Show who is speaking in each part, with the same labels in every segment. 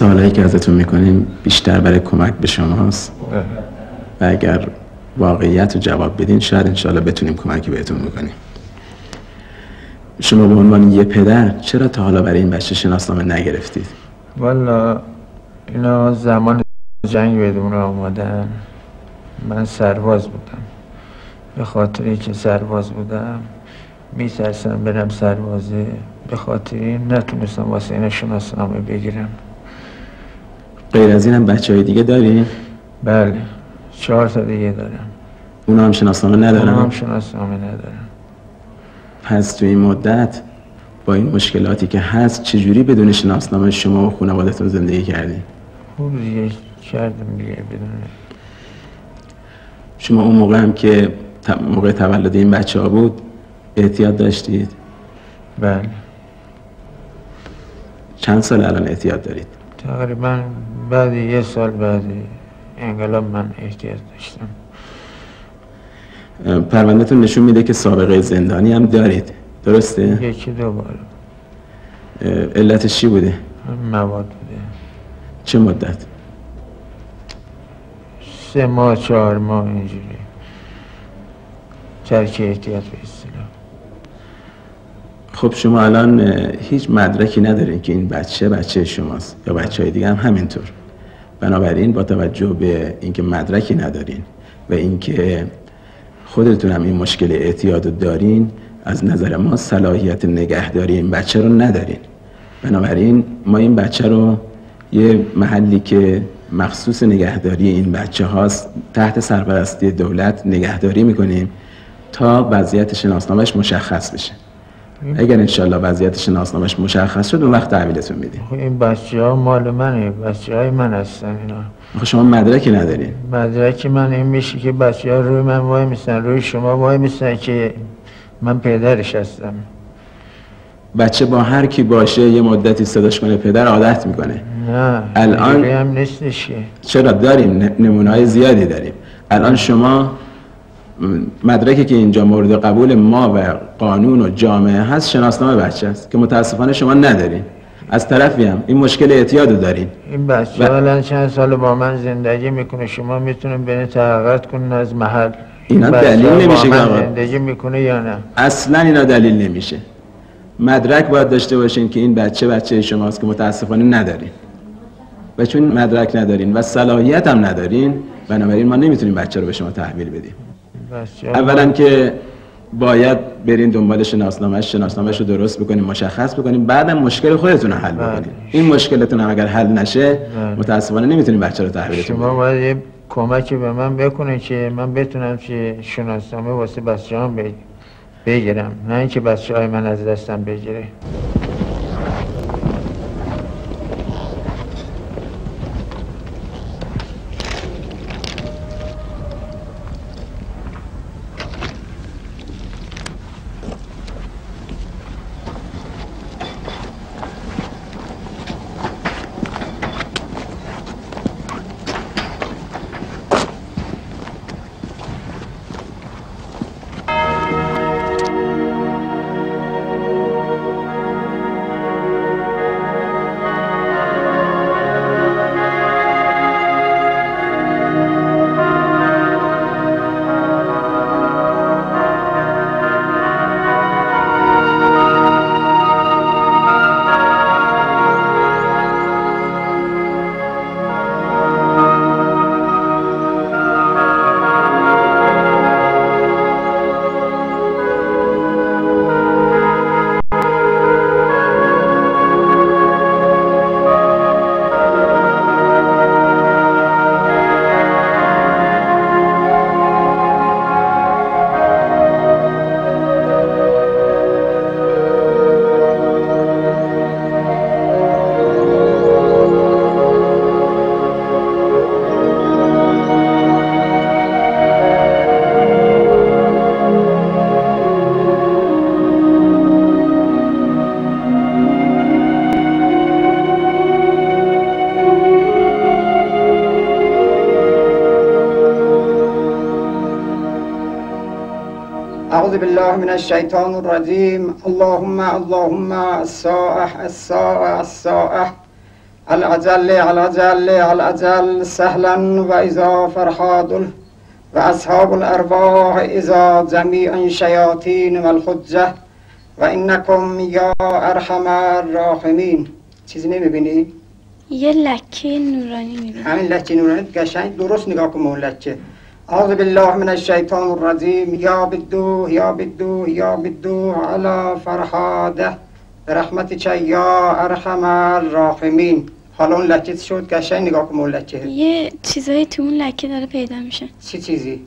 Speaker 1: سوالایی که ازتون می‌کنیم بیشتر برای کمک به شماست. و اگر واقعیت رو جواب بدین شاید انشاءالله بتونیم کمکی بهتون می‌کنیم شما به عنوان یه پدر چرا تا حالا برای این بچه شناسنامه نگرفتید؟
Speaker 2: والا اینا زمان جنگ بدون آمادن من سرباز بودم. به خاطر که سرباز بودم میترسم برم سربازه. به خاطر این نتونستم واسه اینا شناسنامه بگیرم.
Speaker 1: غیر از این هم بچه های دیگه دارین؟
Speaker 2: بله چهار تا دیگه دارم
Speaker 1: اونا هم شناسنامه ندارن؟
Speaker 2: اونا هم شناسنامه ندارم
Speaker 1: پس تو این مدت با این مشکلاتی که هست چجوری بدون شناسنامه شما و خانوادتون زندگی کردین؟
Speaker 2: خوب دیگه کردم دیگه بدون
Speaker 1: شما اون موقع هم که موقع تولد این بچه ها بود احتیاط داشتید؟
Speaker 2: بله
Speaker 1: چند سال الان احتیاط دارید؟
Speaker 2: تقریبا بعد یه سال بعد انقلاب من احتیاط داشتم
Speaker 1: پروندهتون نشون میده که سابقه زندانی هم دارید درسته؟
Speaker 2: یکی دو بار
Speaker 1: علتش چی بوده؟
Speaker 2: مواد بوده
Speaker 1: چه مدت؟
Speaker 2: سه ماه چهار ماه اینجوری ترک احتیاط اصطلاح
Speaker 1: خب شما الان هیچ مدرکی ندارین که این بچه بچه شماست یا بچه های دیگه هم همینطور. بنابراین با توجه به اینکه مدرکی ندارین و اینکه خودتون هم این مشکل اعتیاد دارین از نظر ما صلاحیت نگهداری این بچه رو ندارین. بنابراین ما این بچه رو یه محلی که مخصوص نگهداری این بچه هاست تحت سرپرستی دولت نگهداری می‌کنیم تا وضعیت شناسنامهش مشخص بشه. اگر انشالله وضعیت شناسنامهش مشخص شد اون وقت تحویلتون میدیم
Speaker 2: این بچه ها مال منه بچه های من هستن اینا.
Speaker 1: خب شما مدرکی ندارین.
Speaker 2: مدرک من این میشه که بچه ها روی من وای میستن روی شما وای میستن که من پدرش هستم.
Speaker 1: بچه با هر کی باشه یه مدتی صداش کنه پدر عادت می‌کنه.
Speaker 2: نه
Speaker 1: الان
Speaker 2: هم نیستش
Speaker 1: چرا؟ داریم نمونه های زیادی داریم. الان شما مدرکی که اینجا مورد قبول ما و قانون و جامعه هست شناسنامه بچه است که متاسفانه شما ندارین. از طرفی هم این مشکل اعتیاد دارین.
Speaker 2: این بچه و... چند سال با من زندگی می‌کنه شما می‌تونین برین تحقیقات کنین از محل.
Speaker 1: اینا دلیل نمیشه که
Speaker 2: زندگی می‌کنه یا نه؟
Speaker 1: اصلا اینا دلیل نمیشه. مدرک باید داشته باشین که این بچه بچه شماست که متاسفانه ندارین. و چون مدرک ندارین و صلاحیت هم ندارین بنابراین ما نمی‌تونیم بچه رو به شما تحویل بدیم. اولا که باید برین دنبال شناسنامهش شناسنامهش رو درست بکنیم مشخص بکنیم بعدم مشکل خودتون رو حل بکنیم. این مشکلتون هم اگر حل نشه متاسفانه نمی‌تونیم بچه رو تحویلتون
Speaker 2: شما باید یه کمکی به من بکنه که من بتونم که شناسنامه واسه بچه هم بگیرم. نه اینکه بچه های من از دستم بگیره.
Speaker 3: بالله من الشيطان الرجيم اللهم اللهم السائح السائح السائح. الأجل الأجل الأجل سهلا وإذا فرحاد وأصحاب الأرواح إذا جميع شياطين والحجة وإنكم يا أرحم الراحمين چیزی نمی‌بینی؟
Speaker 4: یه لکه نورانی می‌بینی
Speaker 3: همین لکه نورانی قشنگ درست نگاه کن اون لکه. أعوذ بالله من الشيطان الرجيم. يا بدو يا بدو يا بدو على فرحاده برحمتك يا أرحم الراحمين. حالا اون لکه شد قشنگ نگاه کن اون لکه
Speaker 4: یه چیزایی تو اون لکه داره پیدا میشه.
Speaker 3: چی چیزی؟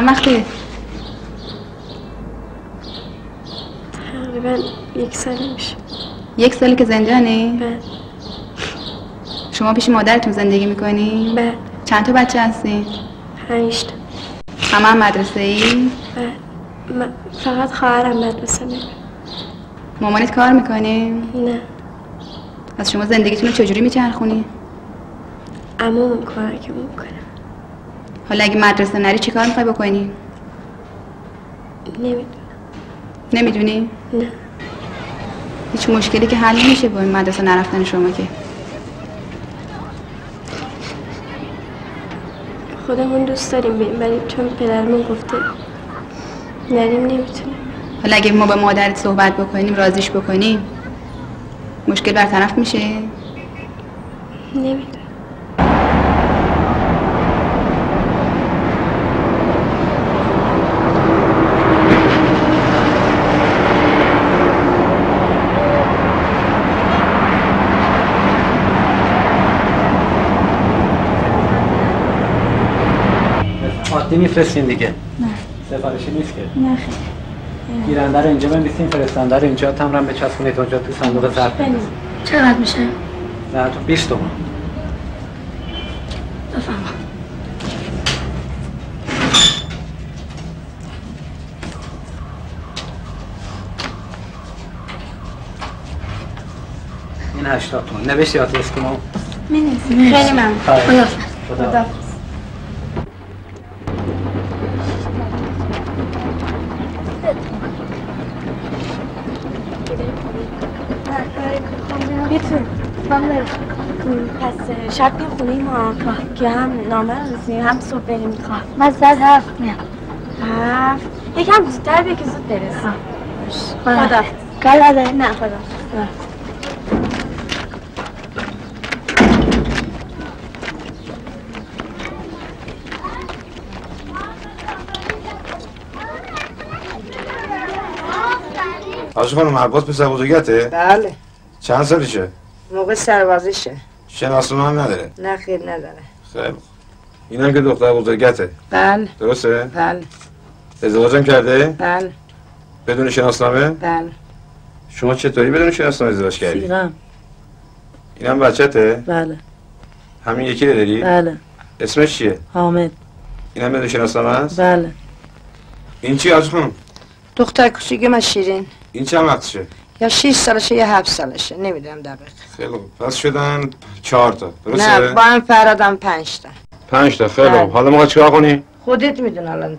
Speaker 5: چند وقته؟
Speaker 4: تقریبا یک سال میشه
Speaker 5: یک سالی که زندانی؟
Speaker 4: بعد
Speaker 5: شما پیش مادرتون زندگی می‌کنی؟
Speaker 4: بعد
Speaker 5: چند تا بچه هستی؟
Speaker 4: پنج تا
Speaker 5: همه هم مدرسه ای؟
Speaker 4: من فقط خواهرم مدرسه میره
Speaker 5: مامانت کار می‌کنی؟
Speaker 4: نه
Speaker 5: از شما زندگیتون رو چجوری میچرخونی؟
Speaker 4: کمک می‌کنه
Speaker 5: حالا اگه مدرسه نری چی کار می‌خوای بکنی؟
Speaker 4: نمی‌دونم
Speaker 5: نمی‌دونی؟
Speaker 4: نه
Speaker 5: هیچ مشکلی که حل نمیشه با این مدرسه نرفتن شما که
Speaker 4: خودمون دوست داریم بریم ولی چون پدرمون گفته نریم نمی‌تونیم
Speaker 5: حالا اگه ما با مادرت صحبت بکنیم رازیش بکنیم مشکل برطرف میشه؟
Speaker 4: نمی‌دونم
Speaker 6: میفرستین دیگه. نه. سفارشی نیست که.
Speaker 4: نه خیلی.
Speaker 6: گیرنده رو اینجا بنویسین فرستنده رو اینجا تمرم بچسبونید اونجا تو صندوق ظرف بنویسین
Speaker 4: چقدر میشه؟
Speaker 6: نه تو 20 تومن
Speaker 4: بفهم
Speaker 6: این 80 تومن نوشتی آدرس که ما
Speaker 4: خیلی ممنون.
Speaker 6: خدا خدا
Speaker 4: بیتون پس شب بیا خونه ما که هم نامه رو رسیم هم صبح بریم خواه من زد هفت میام هفت یکم زودتر بیا که زود برسیم خدا. کار نداره نه خدا.
Speaker 7: آجا خانم عباس پسر بزرگته؟
Speaker 8: بله.
Speaker 7: چند سالشه؟
Speaker 8: موقع سربازیشه.
Speaker 7: شناسنامه هم نداره
Speaker 8: نه خیر نداره
Speaker 7: خیلی خوب. اینم که دختر بزرگته
Speaker 8: بله
Speaker 7: درسته؟
Speaker 8: بله
Speaker 7: ازدواجم کرده؟
Speaker 8: بله
Speaker 7: بدون شناسنامه؟
Speaker 8: بله
Speaker 7: شما چطوری بدون شناسنامه ازدواج کردی؟
Speaker 8: سیغم
Speaker 7: اینم بچته؟
Speaker 8: بله
Speaker 7: همین یکی رو داری؟
Speaker 8: بله
Speaker 7: اسمش چیه؟
Speaker 8: حامد
Speaker 7: اینم بدون شناسنامه است؟
Speaker 8: بله
Speaker 7: این چی آج خانم؟
Speaker 8: دختر کوچیک من شیرین
Speaker 7: این چند وقتشه؟
Speaker 8: یا 6 سالشه یا 7 سالشه نمی‌دونم دقیق
Speaker 7: خیلی خوب. پس شدن چهار تا. درسته؟
Speaker 8: نه با هم فرادم 5 تا.
Speaker 7: پنج تا. خیلی
Speaker 8: بله.
Speaker 7: خوب حالا ما چیکار کنی؟
Speaker 8: خودت میدون الان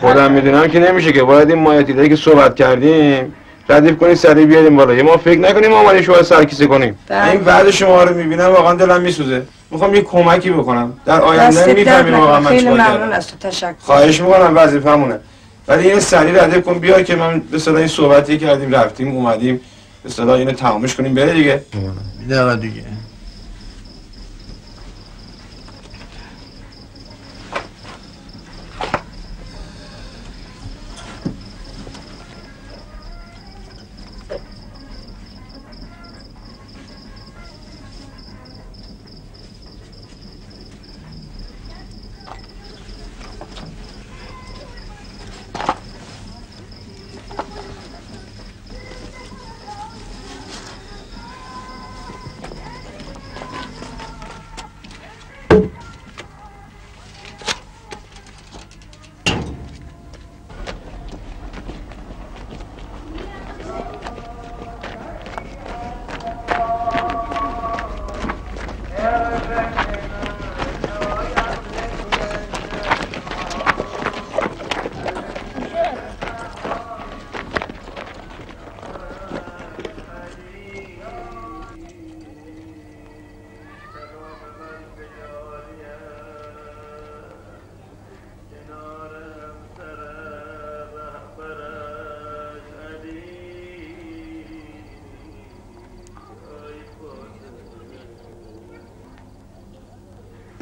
Speaker 7: خودم می‌دونم که نمیشه که. باید این مایتیده که صحبت کردیم ردیف کنی سریع بیاریم بالا. یه ما فکر نکنیم ما اومدیم شما سرکیسه کنیم.
Speaker 8: بله.
Speaker 7: این بعد شما رو می‌بینم واقعا دلم میسوزه. می‌خوام یه کمکی بکنم. در آینده می‌فهمیم واقعا. من
Speaker 8: خیلی
Speaker 7: چیکار
Speaker 8: ممنون
Speaker 7: کردم.
Speaker 8: از تو. تشکر.
Speaker 7: خواهش می‌کنم وظیفمونه ولی این سریع ردیف کن بیا که من به صدا این صحبتی کردیم رفتیم اومدیم به صدا اینو تمامش کنیم بره دیگه.
Speaker 2: دقیقه دیگه.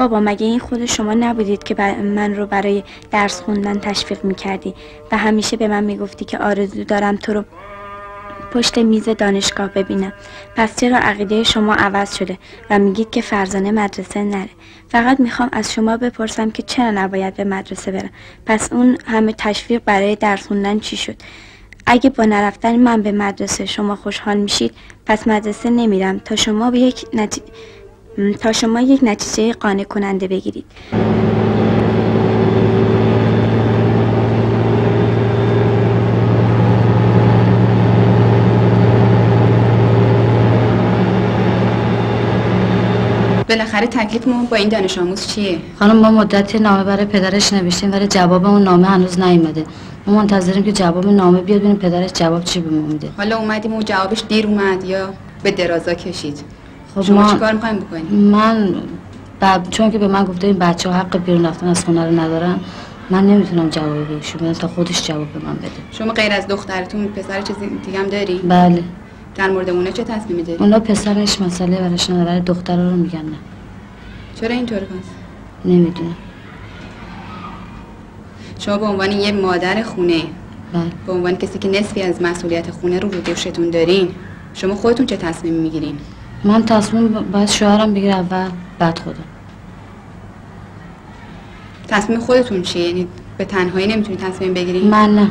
Speaker 9: بابا مگه این خود شما نبودید که من رو برای درس خوندن تشویق می‌کردی؟ و همیشه به من می‌گفتی که آرزو دارم تو رو پشت میز دانشگاه ببینم. پس چرا عقیده شما عوض شده و میگید که فرزانه مدرسه نره؟ فقط می‌خوام از شما بپرسم که چرا نباید به مدرسه برم؟ پس اون همه تشویق برای درس خوندن چی شد؟ اگه با نرفتن من به مدرسه شما خوشحال میشید پس مدرسه نمیرم تا شما به یک نتی... تا شما یک نتیجه قانع کننده بگیرید.
Speaker 5: بالاخره تکلیفمون با این دانش آموز چیه؟
Speaker 10: خانم ما مدتی نامه برای پدرش نوشتیم ولی جواب اون نامه هنوز نیومده. ما منتظریم که جواب نامه بیاد ببینیم پدرش جواب چی به ما میده.
Speaker 5: حالا اومدیم و جوابش دیر اومد یا به درازا کشید.
Speaker 10: خب
Speaker 5: شما
Speaker 10: ما-
Speaker 5: چیکار می‌خوایم بکنیم؟
Speaker 10: من ب- چون که به من گفته این بچه ها حق بیرون رفتن از خونه رو ندارن من نمی‌تونم جواب بهشون بدم تا خودش جواب به من بده.
Speaker 5: شما غیر از دخترتون پسر چیزی دیگه هم داری؟
Speaker 10: بله.
Speaker 5: در مورد اونا چه تصمیمی داری؟
Speaker 10: اونا پسرش مسئله براش نداره ولی دخترها رو میگن نه.
Speaker 5: چرا اینطور پس
Speaker 10: نمی‌دونم.
Speaker 5: شما به عنوان یه مادر خونه
Speaker 10: بله.
Speaker 5: به عنوان کسی که نصفی از مسئولیت خونه رو رو دوشتون دارین شما خودتون چه تصمیمی می‌گیرین؟
Speaker 10: من تصمیم باید شوهرم بگیره اول بعد خودم.
Speaker 5: تصمیم خودتون چیه؟ یعنی به تنهایی نمی‌تونی تصمیم بگیرین
Speaker 10: من نه.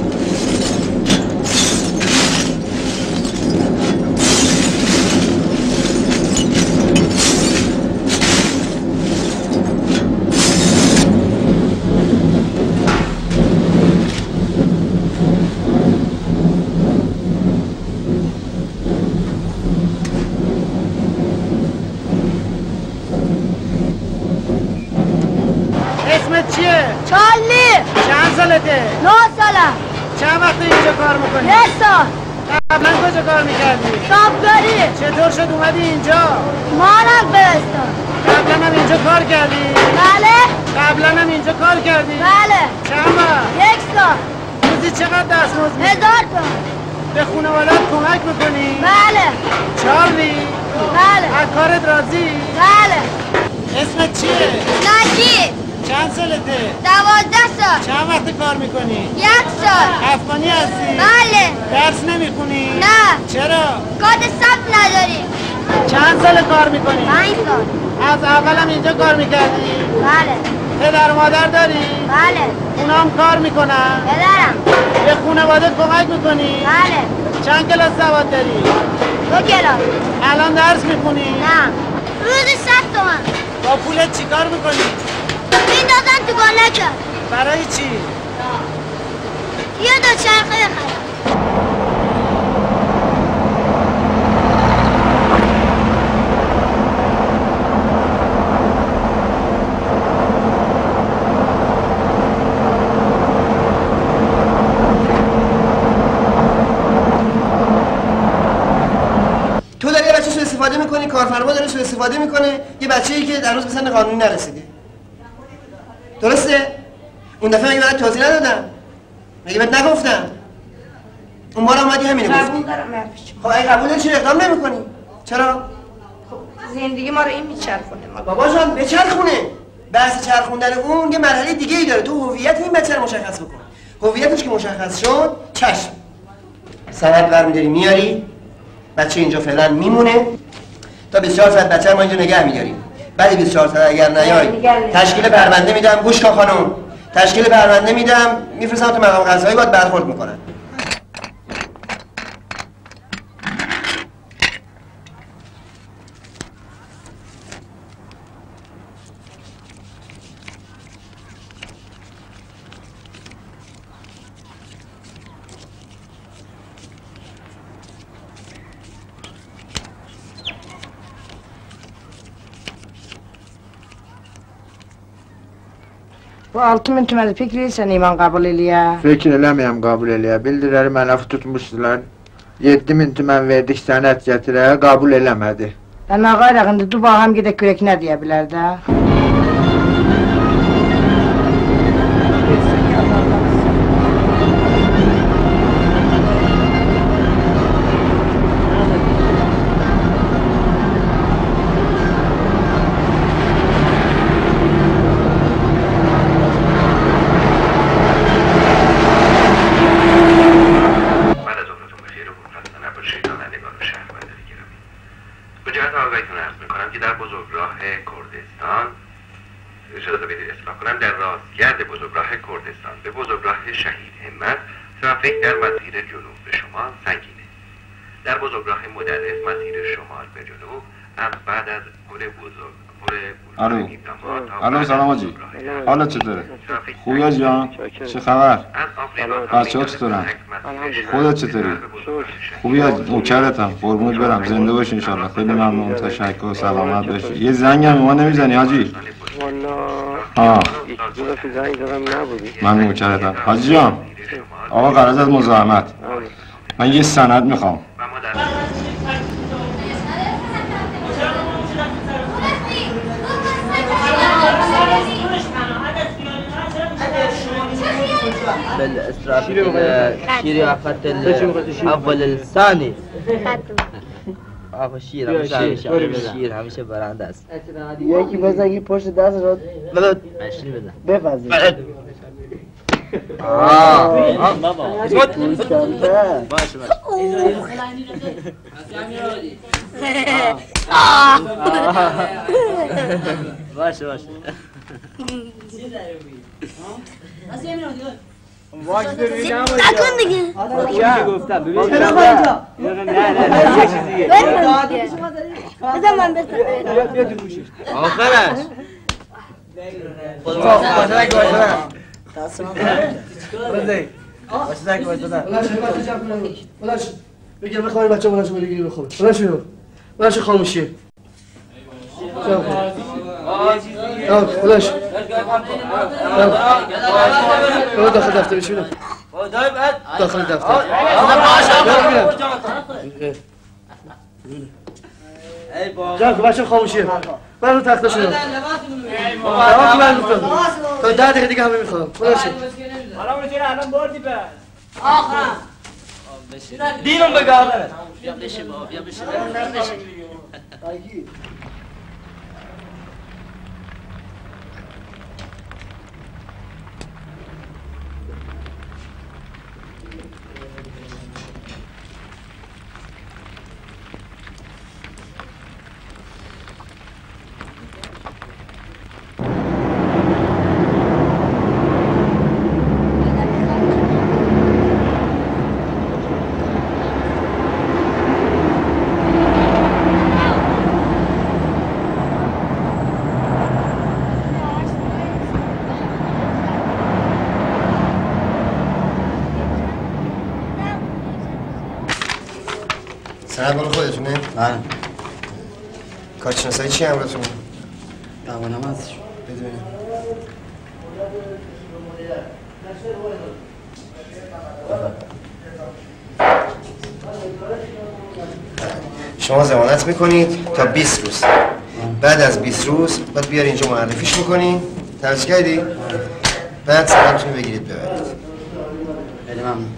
Speaker 11: اومدی اینجا؟
Speaker 12: مانم برستان
Speaker 11: قبلا هم اینجا کار کردی؟
Speaker 12: بله
Speaker 11: قبلا هم اینجا کار کردی؟
Speaker 12: بله
Speaker 11: چند وقت؟
Speaker 12: یک سال
Speaker 11: روزی چقدر دستمزد؟
Speaker 12: هزار تومن
Speaker 11: به خانوادت کمک می‌کنی؟
Speaker 12: بله
Speaker 11: چارلی؟
Speaker 12: بله
Speaker 11: از کارت راضی؟
Speaker 12: بله
Speaker 11: اسمت چیه؟
Speaker 12: نجیب
Speaker 11: چند سالته؟
Speaker 12: دوازده سال
Speaker 11: چند وقت کار می‌کنی؟
Speaker 12: یک سال
Speaker 11: افغانی هستی؟
Speaker 12: بله
Speaker 11: درس نمی‌خونی؟
Speaker 12: نه
Speaker 11: چرا؟
Speaker 12: کاد ثبت نداریم
Speaker 11: چند سال کار می‌کنی؟
Speaker 12: پنج سال
Speaker 11: از اولم اینجا کار می‌کردی؟
Speaker 12: بله
Speaker 11: پدر و مادر داری؟
Speaker 12: بله
Speaker 11: اونا هم کار می‌کنن؟
Speaker 12: پدرم
Speaker 11: به خانواده کمک می‌کنی؟
Speaker 12: بله
Speaker 11: چند کلاس سواد داری؟
Speaker 12: دو کلاس
Speaker 11: الان درس می‌خونی؟
Speaker 12: نه روزی صد تومن
Speaker 11: با پولت چیکار می‌کنی؟
Speaker 12: میندازن تو گلکه
Speaker 11: برای چی؟
Speaker 12: یه دو چرخه بخرم
Speaker 13: تو داری یه بچه سو استفاده کارفرما داره سو استفاده می‌کنه. یه بچه ای که هنوز به سن قانونی نرسیده. درسته؟ اون دفعه مگه برات توضیح ندادم؟ مگه بهت نگفتم؟ اون بار اومدی همینو گفتی. خب اگه قبول چرا اقدام نمی‌کنی؟ چرا؟
Speaker 14: زندگی ما رو این میچرخونه. ما
Speaker 13: بابا جان بچرخونه بحث چرخوندن اون یه مرحله دیگه ای داره. تو هویت این بچه رو مشخص بکن. هویتش که مشخص شد چشم. سند برمیداری میاری بچه اینجا فعلا میمونه. تا 24 ساعت بچه ما اینجا نگه میداریم. بعد 24 ساعت اگر نیای تشکیل پرونده میدم. گوش کن خانم. تشکیل پرونده میدم. میفرستم تو مقام قضایی باید برخورد می‌کنن
Speaker 14: Bu 6000 tüməni fikri sən iman qəbul eləyə.
Speaker 2: Fikir eləməyəm qəbul eləyə. Bildirəri mənə tutmuşdular. 7000 tümən verdik sənət gətirə, qəbul eləmədi.
Speaker 14: Ən ağayraq indi dur baxam gedək görək nə deyə bilər də.
Speaker 7: حالا چطوره؟ خوبی آجی جان؟ چه خبر؟ بچه ها چطورن؟ خودت چطوری؟ خوبی آجی؟ نوکرتم قربونت برم. زنده باش انشالله. خیلی ممنون. تشکر سلامت باشی یه زنگ هم ما نمی‌زنی حاجی
Speaker 15: والا زنگ
Speaker 7: من نوکرتم حاجی جان آقا قرض از مزاحمت من یه سند می‌خوام.
Speaker 16: شيري وقت الأول الثاني آقا شیر همیشه همیشه شیر همیشه برنده است.
Speaker 14: یکی بزنی پشت دست رو.
Speaker 16: مشری بزن.
Speaker 14: بپذیر
Speaker 16: آه.
Speaker 14: بابا. کلته.
Speaker 16: باشه باشه. باشه
Speaker 12: نکن دیگه
Speaker 16: گفتم ببین نه؟ نه یه چیز دیگه
Speaker 12: بزن من بزن
Speaker 16: آخرش
Speaker 17: بگیر بخوای بچه بلنش بگیر بخواب بلنش بگیر بلنش. آه، بلنش برو داخل دفتر بینم داخل دفتر خاموشیه برو تخته شده
Speaker 16: جواب من تا ده دقیقه دیگه همه می‌خوام خدا شد
Speaker 11: حالا چرا الان بردی پس
Speaker 18: آخرم دینم بیا بشه بابا بیا بشه بشه
Speaker 13: سند مال خودتونه؟
Speaker 19: بله
Speaker 13: کارشناسایی چی همراهتونه؟
Speaker 19: قوانم هستش.
Speaker 13: بده ببینم شما زمانت می‌کنید تا 20 روز. بعد از 20 روز باید بیاری اینجا معرفیش می‌کنی. ترس کردی؟ بعد سندتون بگیرید ببرید.
Speaker 19: خیلی ممنون.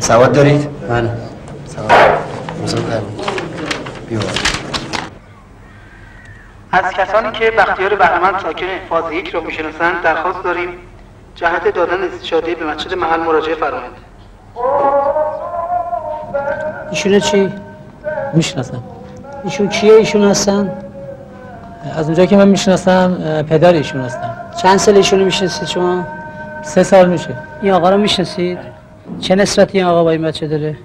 Speaker 13: سواد دارید؟
Speaker 19: بله.
Speaker 13: سواد. بیا
Speaker 11: از کسانی که بختیار بهرمند ساکن فاز یک را می‌شناسند درخواست داریم جهت دادن استشاده به مسجد محل مراجعه فرمایید
Speaker 6: ایشونه چی؟ می‌شناسم ایشون کیه ایشون هستن؟ از اونجا که من می‌شناسم پدر ایشون هستن
Speaker 20: چند سال ایشونو می‌شناسید شما؟
Speaker 6: سه سال میشه
Speaker 20: این آقا رو می‌شناسید؟ چه نسبتی این آقا با این بچه داره؟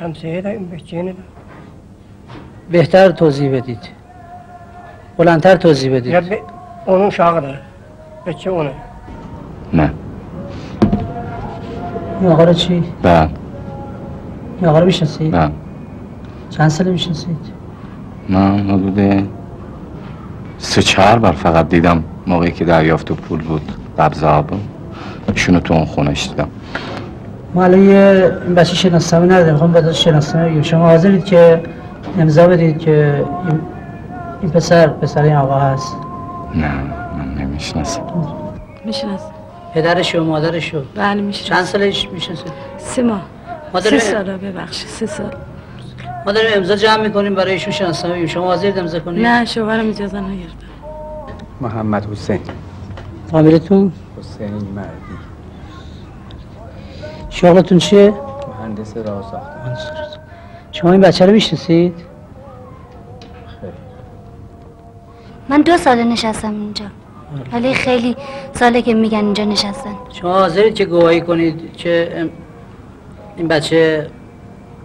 Speaker 3: همسایه داریم بچه
Speaker 20: بهتر توضیح بدید. بلندتر توضیح بدید.
Speaker 3: یا ب... اونو شاق داره. بچه اونه؟
Speaker 21: نه.
Speaker 20: این آقا رو چی؟
Speaker 21: بله.
Speaker 20: این آقا رو می‌شناسید؟
Speaker 21: بله.
Speaker 20: چند سال می‌شناسید؟
Speaker 21: من حدود سه چهار بار فقط دیدم موقعی که دریافت و پول بود. قبض آب. ایشونو تو اون خونش دیدم.
Speaker 20: ما الان یه این بچه شناسنامه نداره می‌خوام بعد شناسنامه بگیم. شما حاضرید که امضا بدید که این, این پسر پسر این آقا هست.
Speaker 21: نه من نمی‌شناسم.
Speaker 20: می‌شناسم. پدرش و مادرش و
Speaker 22: بله می‌شناسم.
Speaker 20: چند سالش می‌شناسید
Speaker 22: سه ماه.
Speaker 20: مادر
Speaker 22: سه ساله ببخشید سه سال.
Speaker 20: ما داریم امضا جمع می‌کنیم برای ایشون شناسنامه بگیم شما حاضرید امضا کنید؟
Speaker 22: نه شوهرم اجازه نگرفت
Speaker 23: محمد حسین.
Speaker 20: فامیلتون
Speaker 23: حسین مردی.
Speaker 20: شغلتون چیه؟
Speaker 23: مهندس راه ساختمان
Speaker 20: شما این بچه رو می‌شناسید؟
Speaker 24: من دو ساله نشستم اینجا. ولی خیلی ساله که میگن اینجا نشستن.
Speaker 20: شما حاضرید که گواهی کنید؟ که این بچه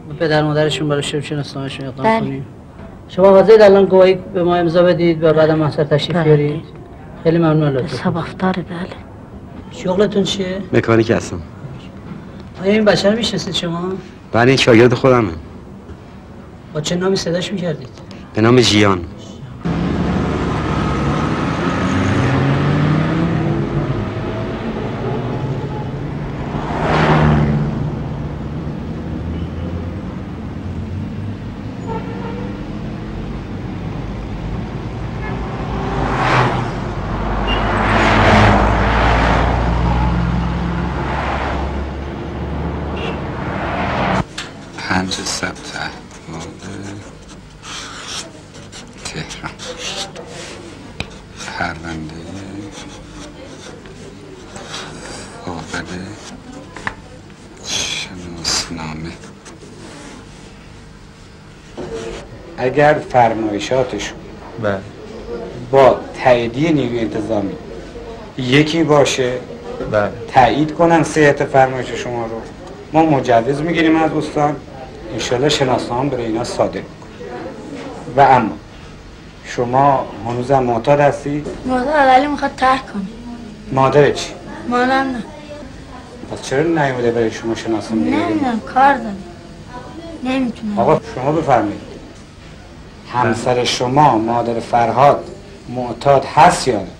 Speaker 20: به پدر مادرشون برای شب شناسنامهشون اقدام
Speaker 24: بله.
Speaker 20: کنید شما حاضرید الان گواهی به ما امضا بدید و بعد محضر تشریف
Speaker 22: بله.
Speaker 20: بیارید؟ خیلی ممنون لطفا.
Speaker 22: حساب افتاره بله.
Speaker 20: شغلتون چیه؟
Speaker 19: مکانیک هستم.
Speaker 20: آیا این بچه رو می‌شناسید شما؟
Speaker 19: بله این شاگرد خودمه.
Speaker 20: چه نامی صداش می‌کردید؟
Speaker 19: به نام جیان
Speaker 23: اگر فرمایشاتشون با تاییدیه نیروی انتظامی یکی باشه تایید کنن صحت فرمایش شما رو. ما مجوز می‌گیریم از استان. انشالله شناسنامه برای اینا صادر و اما شما هنوزم معتاد هستی؟
Speaker 24: مادر ولی می‌خواد ترک کنه.
Speaker 23: مادر چی؟
Speaker 24: مادرم نه.
Speaker 23: پس چرا نیومده برای شما شناسنامه؟ بگیریم
Speaker 24: نمی‌دونم کار دارم نمی‌تونم
Speaker 23: آقا شما بفرمایید. همسر شما مادر فرهاد معتاد هست یا نه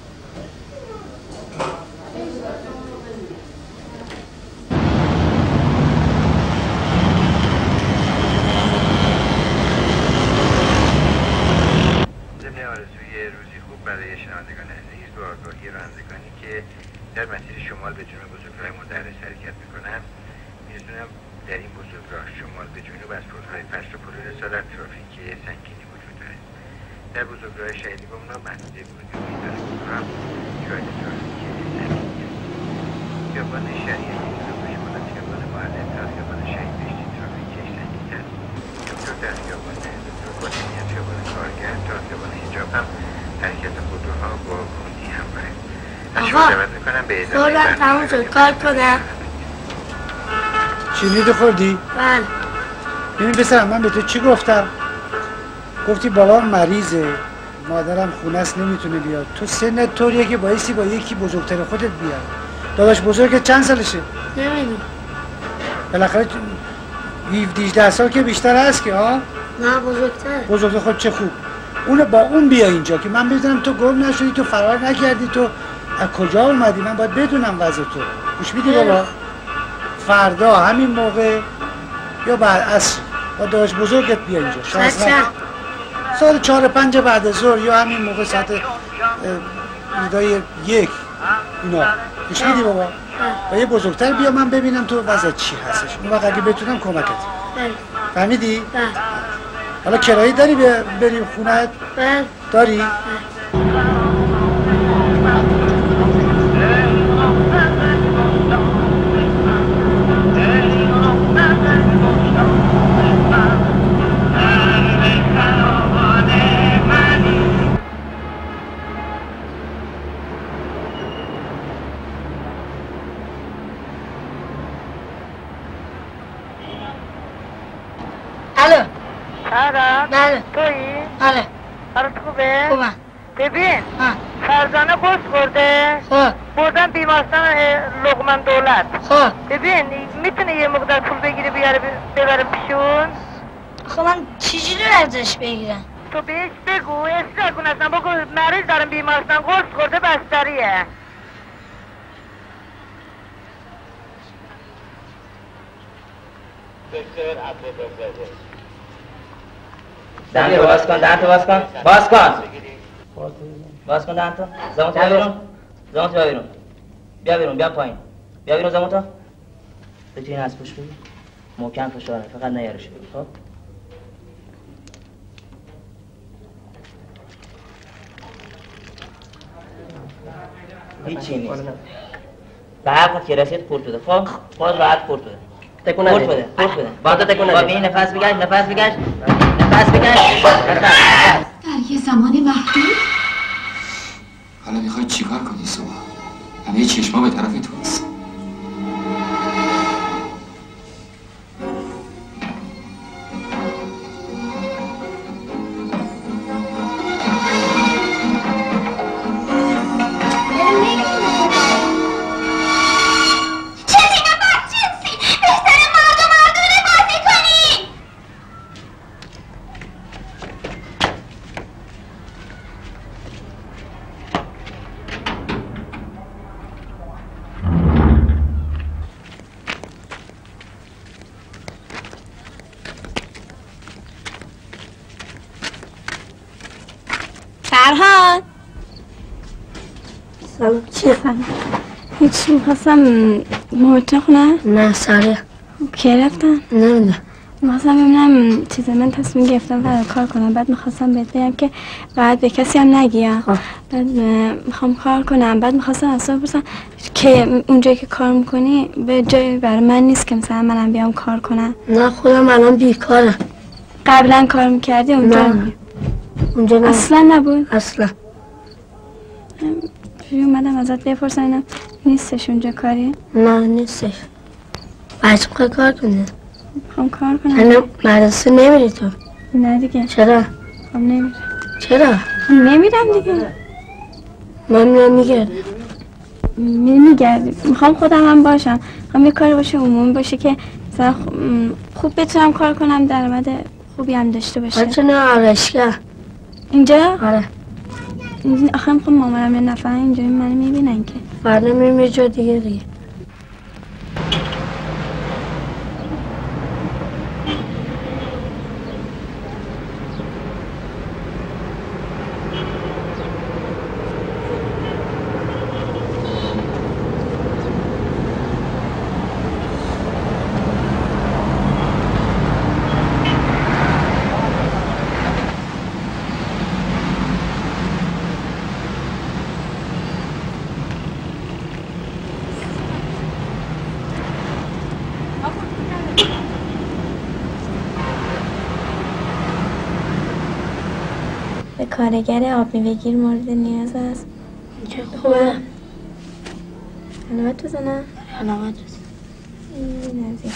Speaker 25: شمال به جنوب بزرگراه مدرس حرکت می‌کنن می‌دونم در این بزرگراه شمال به جنوب از پلهای پشت و پل رسالت ترافیکی سنگینی وجود داره در بزرگراه شهیدی با اونا محدوده وجودی داره که هم شاید ترافیکی سنگینی است خیابان شریعتی جنوب شمال از خیابان معلم تا خیابان شهید بهشتی ترافیکش سنگینتر همینطور در خیابان دکتر فاطمی از خیابان کارگر تا خیابان حجاب هم حرکت خودروها با کندی همراهه از شما
Speaker 12: آقا،
Speaker 25: دعوت برنامه
Speaker 12: تموم شد. کار کنم.
Speaker 11: شیرینی خوردی؟
Speaker 12: بله.
Speaker 11: ببین پسرم من به تو چی گفتم؟ گفتی بابام مریضه. مادرم خونه است نمی‌تونه بیاد. تو سنت طوریه که بایستی با یکی بزرگتر خودت بیاد داداش بزرگ چند سالشه؟
Speaker 12: نمی‌دونم.
Speaker 11: بالاخره تو 17 18 سال که بیشتر هست که ها
Speaker 12: نه بزرگتر.
Speaker 11: بزرگ خود چه خوب. اونو با اون بیا اینجا که من بدونم تو گم نشدی تو فرار نکردی تو از کجا اومدی؟ من باید بدونم وضع تو. گوش میدی بابا؟ فردا همین موقع یا بعد اصر با داشت بزرگت بیا اینجا.
Speaker 12: ساعت
Speaker 11: چهار پنج بعد ظهر یا همین موقع ساعت ایدای یک. اینا. گوش میدی بابا؟ و یه بزرگتر بیا من ببینم تو وضع چی هستش. اون وقت اگه بتونم کمکت.
Speaker 12: بله.
Speaker 11: فهمیدی؟
Speaker 12: بله.
Speaker 11: حالا کرایه داری بریم خونت؟
Speaker 12: بله.
Speaker 11: داری؟
Speaker 12: الو
Speaker 26: سارا
Speaker 12: بله
Speaker 26: تویی؟
Speaker 12: بله
Speaker 26: حالت خوبه؟
Speaker 12: خوبم
Speaker 26: ببین فرزانه قرص خورده
Speaker 12: خب
Speaker 26: بردن بیمارستان لقمان دولت
Speaker 12: خب
Speaker 26: ببین می‌تونه یه مقدار پول بگیره بیاره ببره پیشون
Speaker 12: خب من چجوری ازش بگیرم
Speaker 26: تو بهش بگو استراگون اصلا بگو مریض دارم بیمارستان قرص خورده بستریه
Speaker 18: دهنتو باز کن دهنتو زمانتو بیا بیرون. زمانتو بیا بیرون. بیا بیرون بیا پایین. بیا بیرون زمانتو بتونین از پوش بگی محکم فشاره فقط نیارش بگی خب؟ هیچی نیست. به حرفت که رسید پورت بده خب؟ باز راحت پورت بده
Speaker 16: تکون.
Speaker 18: بده پورت بده
Speaker 16: باز تکون
Speaker 18: این نفس بگشت نفس بگشت. بگشت نفس
Speaker 27: در یه زمان محدود
Speaker 21: حالا می‌خوای چیکار کنی صبح؟ همه چشما به طرف توست.
Speaker 12: سلام
Speaker 4: هیچ می‌خواستم مرتق خونه
Speaker 12: نه ساله
Speaker 4: کی رفتن؟
Speaker 12: نمی‌دونم
Speaker 4: می‌خواستم ببینم چیز من تصمیم گرفتم برای کار کنم. بعد می‌خواستم بهت بگم که بعد به کسی هم نگی ها. بعد می‌خوام کار کنم. بعد می‌خواستم از بپرسم که اونجایی که کار می‌کنی به جای برای من نیست که مثلا منم بیام کار کنم.
Speaker 12: نه خودم الان بیکارم.
Speaker 4: قبلا کار می‌کردی اونجا؟
Speaker 12: نه. اونجا نه.
Speaker 4: اصلا نبود؟
Speaker 12: اصلا.
Speaker 4: اومدم ازت بپرسم اینم نیستش اونجا کاری؟
Speaker 12: نه نیستش. بچه کار کنی
Speaker 4: می‌خوام کار کنم.
Speaker 12: الان مدرسه نمیری تو.
Speaker 4: نه دیگه.
Speaker 12: چرا؟
Speaker 4: خب نمیرم.
Speaker 12: چرا؟
Speaker 4: نمیرم دیگه.
Speaker 12: من میرم میگردم.
Speaker 4: میگردی می‌خوام خودم هم باشم. می‌خوام یه کاری باشه عمومی باشه که خوب بتونم کار کنم درآمد خوبی هم داشته باشه.
Speaker 12: بچه نه آرشگاه
Speaker 4: اینجا؟
Speaker 12: آره.
Speaker 4: آخه می‌خوام مامانم یه نفر اینجوری منو می‌بینن که.
Speaker 12: فردا میریم یه جا دیگه دیگه.
Speaker 4: کارگر آب میوهگیر مورد نیاز است.
Speaker 12: خوبه
Speaker 4: علامت بزنم.
Speaker 12: علامت
Speaker 4: این از این.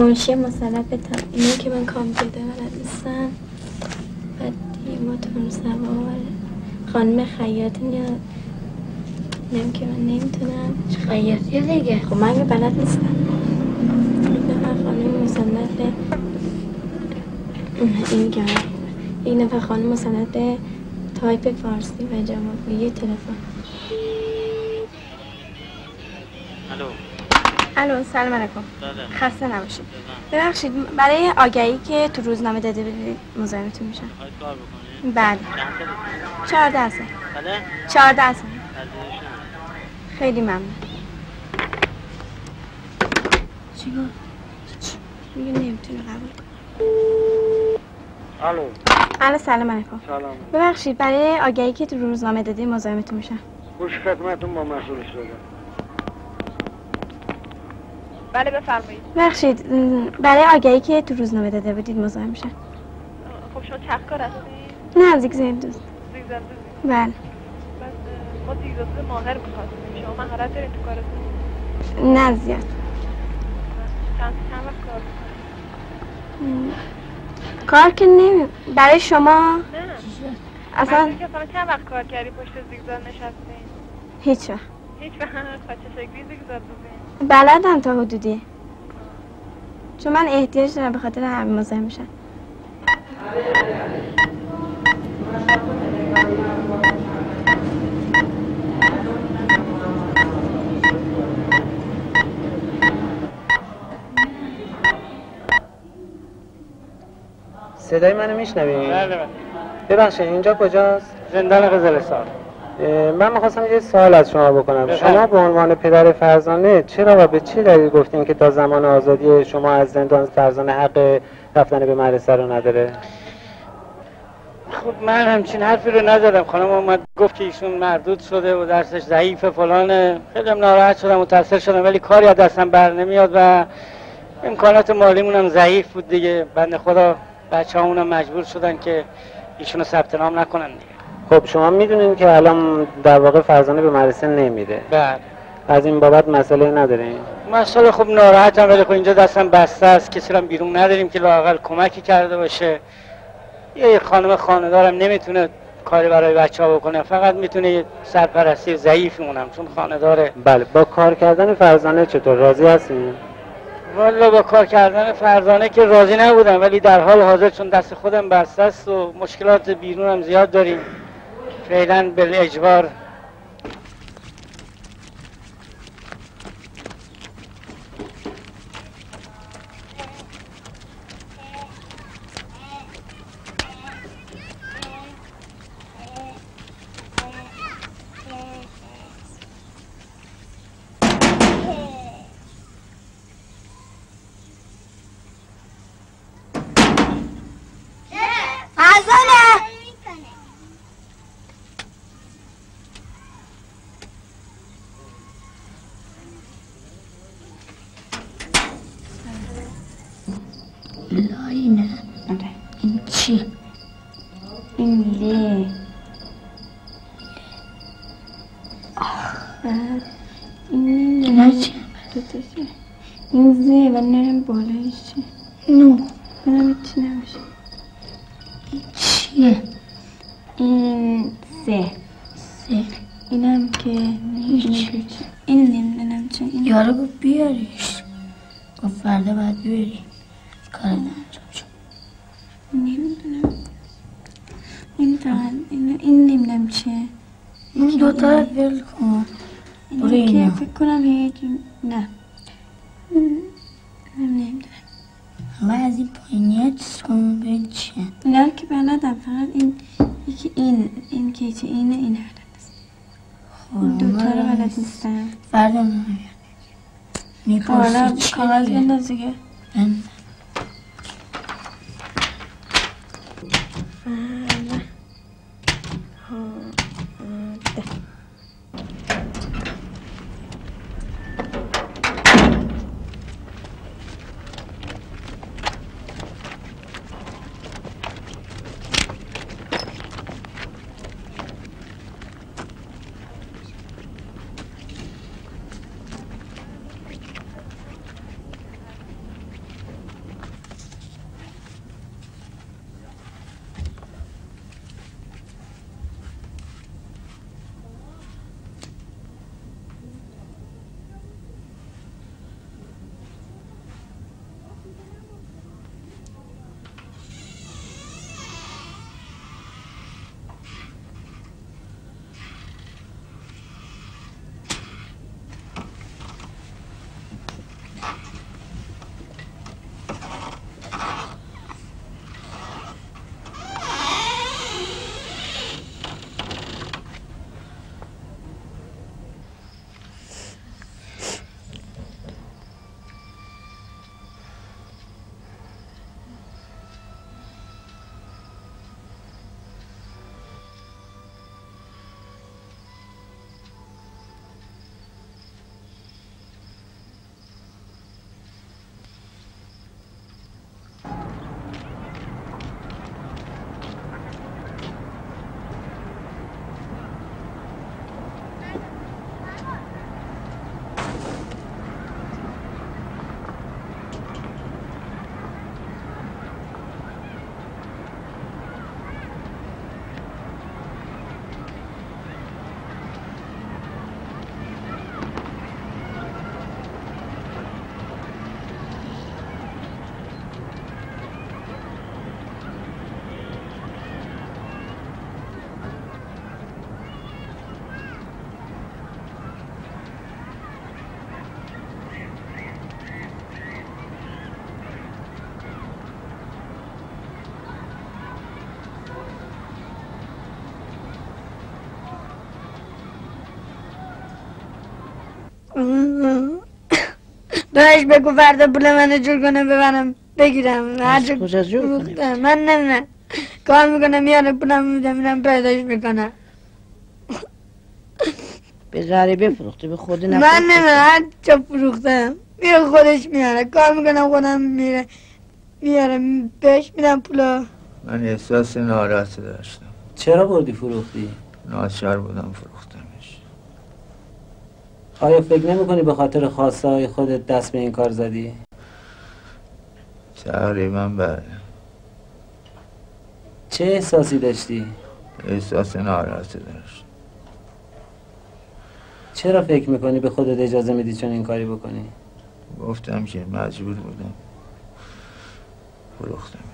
Speaker 4: منشی مسلط به تا اینه که من کامپیوتر بلد نیستم. بعد موتور سوار خانم خیاط نیاد اینم که من نمی‌تونم.
Speaker 12: خیاطی دیگه.
Speaker 4: خب من که بلد نیستم. خانم مسلط به این که این نفر خانم مسلط به تایپ فارسی و جوابگویی تلفن.
Speaker 28: الو.
Speaker 4: الو سلام علیکم.
Speaker 28: بله.
Speaker 4: خسته نباشید. ببخشید برای آگهی که تو روزنامه داده بودید مزاحمتون میشم. بله؟ چهارده سال.
Speaker 28: بله؟
Speaker 4: چهارده سال. خیلی ممنون.
Speaker 12: چی گفت؟
Speaker 4: میگه نمی‌تونه قبول کنه.
Speaker 28: الو.
Speaker 4: الو سلام علیکم.
Speaker 28: سلام.
Speaker 4: ببخشید برای آگهی که تو روزنامه دادی مزاحمتون میشم.
Speaker 28: خوش خدمتون با مسئول شده
Speaker 29: بله بفرمایید.
Speaker 4: ببخشید برای آگهی که تو روزنامه داده بودید مزاحم میشم.
Speaker 29: خب شما چخکار هستید؟
Speaker 4: نه زیگ دوست.
Speaker 29: زیگزندوزی
Speaker 4: بله.
Speaker 29: بعد اه، ما زیگزندوز ماهر می‌خواستیم. شما مهارت دارین تو کارتون؟
Speaker 4: نه زیاد.
Speaker 29: چند چند وقت کار
Speaker 4: کار که نمی برای شما
Speaker 29: نه.
Speaker 4: اصلا
Speaker 29: که اصلا چند وقت کار کردی پشت زیگزاند نشستین
Speaker 4: هیچ وقت.
Speaker 29: هیچ وقت. چه شکلی زیگزندوزی
Speaker 4: بلدم تا حدودی. چون من احتیاج دارم به خاطر همین مزاحم میشم.
Speaker 30: صدای منو میشنوی؟
Speaker 28: بله بله.
Speaker 30: ببخشید اینجا کجاست؟
Speaker 28: زندان قزلستان
Speaker 30: من می‌خواستم یه سوال از شما بکنم.
Speaker 28: بفرمایید.
Speaker 30: شما به عنوان پدر فرزانه چرا و به چه دلیل گفتین که تا زمان آزادی شما از زندان فرزانه حق رفتن به مدرسه رو نداره؟
Speaker 28: خب من همچین حرفی رو نزدم خانم اومد گفت که ایشون مردود شده و درسش ضعیف فلانه. خیلی هم ناراحت شدم متاثر شدم ولی کاری از دستم بر نمیاد و امکانات مالیمون هم ضعیف بود دیگه. بنده خدا بچه هم مجبور شدن که ایشونو ثبت نام نکنن دیگه.
Speaker 30: خب شما می‌دونین که الان در واقع فرزانه به مدرسه نمیره.
Speaker 28: بله.
Speaker 30: از این بابت مسئله ندارین؟
Speaker 28: مسئله خب ناراحتم ولی خب اینجا دستم بسته است. کسی رو هم بیرون نداریم که لاقل کمکی کرده باشه. یه خانم خاندارم نمی‌تونه کاری برای بچه ها بکنه. فقط می‌تونه یه سرپرستی ضعیفی مونم چون خانه داره
Speaker 30: بله با کار کردن فرزانه چطور؟ راضی هستین؟
Speaker 28: والا با کار کردن فرزانه که راضی نبودم ولی در حال حاضر چون دست خودم بسته است و مشکلات بیرون هم زیاد داریم فعلا به اجبار
Speaker 12: بهش بگو فردا پول منو جور کنه ببرم بگیرم هر جا
Speaker 16: کجا جور؟
Speaker 12: فروختم. من نمی‌دونم کار می‌کنم میاره پولم میده میرم پیداش می‌کنم
Speaker 16: به غریبه فروخته به خودی
Speaker 12: من
Speaker 16: نفروخته.
Speaker 12: نمی‌دونم هر جا فروختم میره خودش میاره کار می‌کنم خودم میره میاره بهش میدم پولا
Speaker 2: من احساس ناراحتی داشتم
Speaker 31: چرا بردی فروختی؟
Speaker 2: ناچار بودم فروختمش
Speaker 31: آیا فکر نمی‌کنی به خاطر خواسته های خودت دست به این کار زدی؟
Speaker 2: تقریبا بله
Speaker 31: چه احساسی داشتی؟
Speaker 2: احساس ناراحتی داشتم
Speaker 31: چرا فکر می‌کنی به خودت اجازه میدی چون این کاری بکنی؟
Speaker 2: گفتم که مجبور بودم فروختمش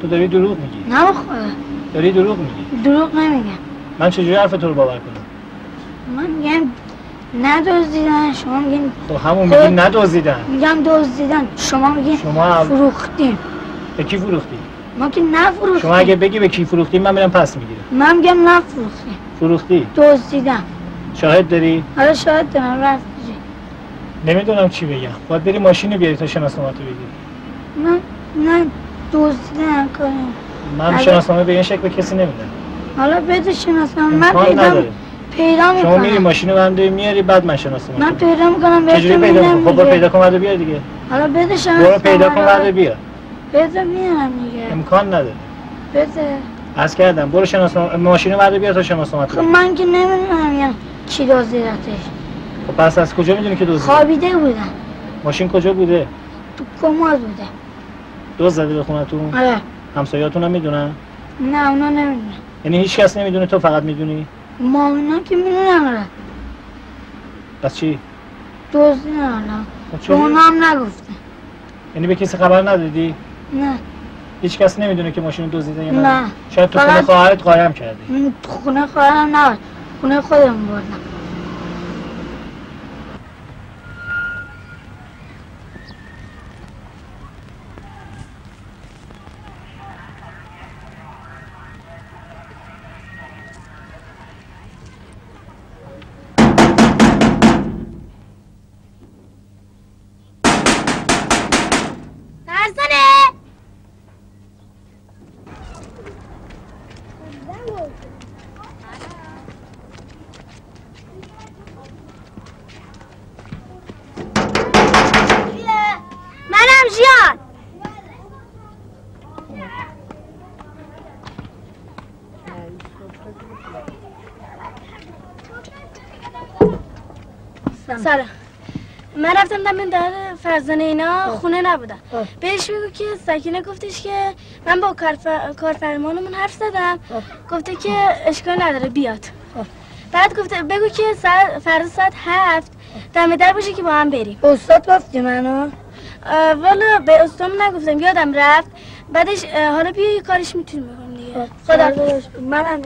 Speaker 32: تو داری دروغ میگی.
Speaker 12: نه بخدا
Speaker 32: داری دروغ میگی.
Speaker 12: دروغ نمیگم.
Speaker 32: من چجوری حرف تو رو باور کنم؟
Speaker 12: من میگم ندزدیدن شما میگین
Speaker 32: خب همون میگی ندزدیدن.
Speaker 12: میگم دزدیدن شما میگین
Speaker 32: شما
Speaker 12: فروختیم
Speaker 32: به کی فروختی؟
Speaker 12: ما که نفروختیم.
Speaker 32: شما اگه بگی به کی فروختی من میرم پس می‌گیرم.
Speaker 12: من میگم نفروختیم.
Speaker 32: فروختی؟
Speaker 12: دزدیدم.
Speaker 32: شاهد داری؟
Speaker 12: حالا شاید دارم رفت
Speaker 32: نمی‌دونم چی بگم. باید بری ماشین بیاری تا شناسنامه بگیری
Speaker 12: من نه دزدیدن کارم
Speaker 32: من شناسنامه به این شکل به کسی نمیدم
Speaker 12: حالا بده شناسم من پیدا. پیدا
Speaker 32: شما میری
Speaker 12: می‌کنم.
Speaker 32: ماشین رو برمی‌داری میاری بعد من شناسنامه
Speaker 12: من پیدا می‌کنم
Speaker 32: چجوری
Speaker 12: بهتون
Speaker 32: پیدا می‌کنی؟ خب برو. پیدا کن بعد بیار دیگه.
Speaker 12: حالا بده
Speaker 32: برو
Speaker 12: شناسم
Speaker 32: پیدا کن بعد بیار
Speaker 12: بده میارم دیگه.
Speaker 32: امکان نداره.
Speaker 12: بده.
Speaker 32: از کردم برو شناسنامه ماشین رو بعد بیار تا شناسنامه
Speaker 12: خب من که نمی‌دونم یعنی چی دزدیدتش
Speaker 32: خب پس از کجا می‌دونی که دزدیده
Speaker 12: خوابیده بودم.
Speaker 32: ماشین کجا بوده؟
Speaker 12: تو کمد بوده.
Speaker 32: دزد زده به خونتون؟
Speaker 12: آره.
Speaker 32: همسایه‌هاتون هم می‌دونن؟
Speaker 12: نه اونا نمی‌دونم
Speaker 32: یعنی هیچ کس نمی‌دونه تو فقط می‌دونی؟
Speaker 12: ما اونا که می‌دونم آره.
Speaker 32: پس چی؟
Speaker 12: حالا
Speaker 32: خب چرا؟
Speaker 12: اونا هم نگفتم
Speaker 32: یعنی به کسی خبر ندادی؟
Speaker 12: نه.
Speaker 32: هیچ کس نمی‌دونه که ماشین دزدیده یا نه؟
Speaker 12: نه.
Speaker 32: شاید تو خونه خواهرت قایم کردی.
Speaker 12: خونه خواهرم نبود. خونه خودم بردم.
Speaker 33: سلام من رفتم دم در فرزانه اینا خونه نبودم. بهش بگو که سکینه گفتش که من با کارف- کارفرمانمون حرف زدم. گفته که اشکال نداره بیاد. بعد گفته بگو که فردا ساعت هفت دم در باشه که با هم بریم.
Speaker 12: استاد گفتی منو؟
Speaker 33: والا به استام نگفتم یادم رفت. بعدش حالا بیا یه کارش می‌تونیم بکنیم دیگه. خدا
Speaker 12: منم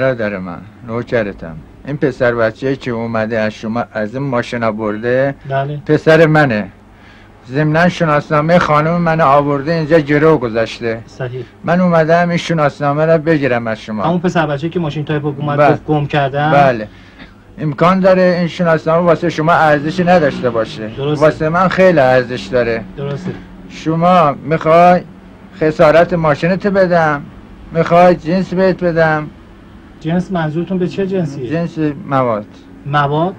Speaker 2: برادر من نوکرتم. این پسر بچه که اومده از شما از این ماشین برده
Speaker 32: بله.
Speaker 2: پسر منه. ضمنا شناسنامه خانم من آورده اینجا گرو گذاشته.
Speaker 32: صحیح.
Speaker 2: من اومدم این شناسنامه را بگیرم از شما.
Speaker 32: همون پسر بچه که ماشین تایپ اومد
Speaker 2: بله.
Speaker 32: گفت گم کردم
Speaker 2: بله. امکان داره این شناسنامه واسه شما ارزشی نداشته باشه.
Speaker 32: درسته.
Speaker 2: واسه من خیلی ارزش داره.
Speaker 32: درسته.
Speaker 2: شما می‌خوای خسارت ماشینت بدم می‌خوای جنس بهت بدم
Speaker 32: جنس منظورتون به چه جنسیه؟
Speaker 2: جنس مواد
Speaker 32: مواد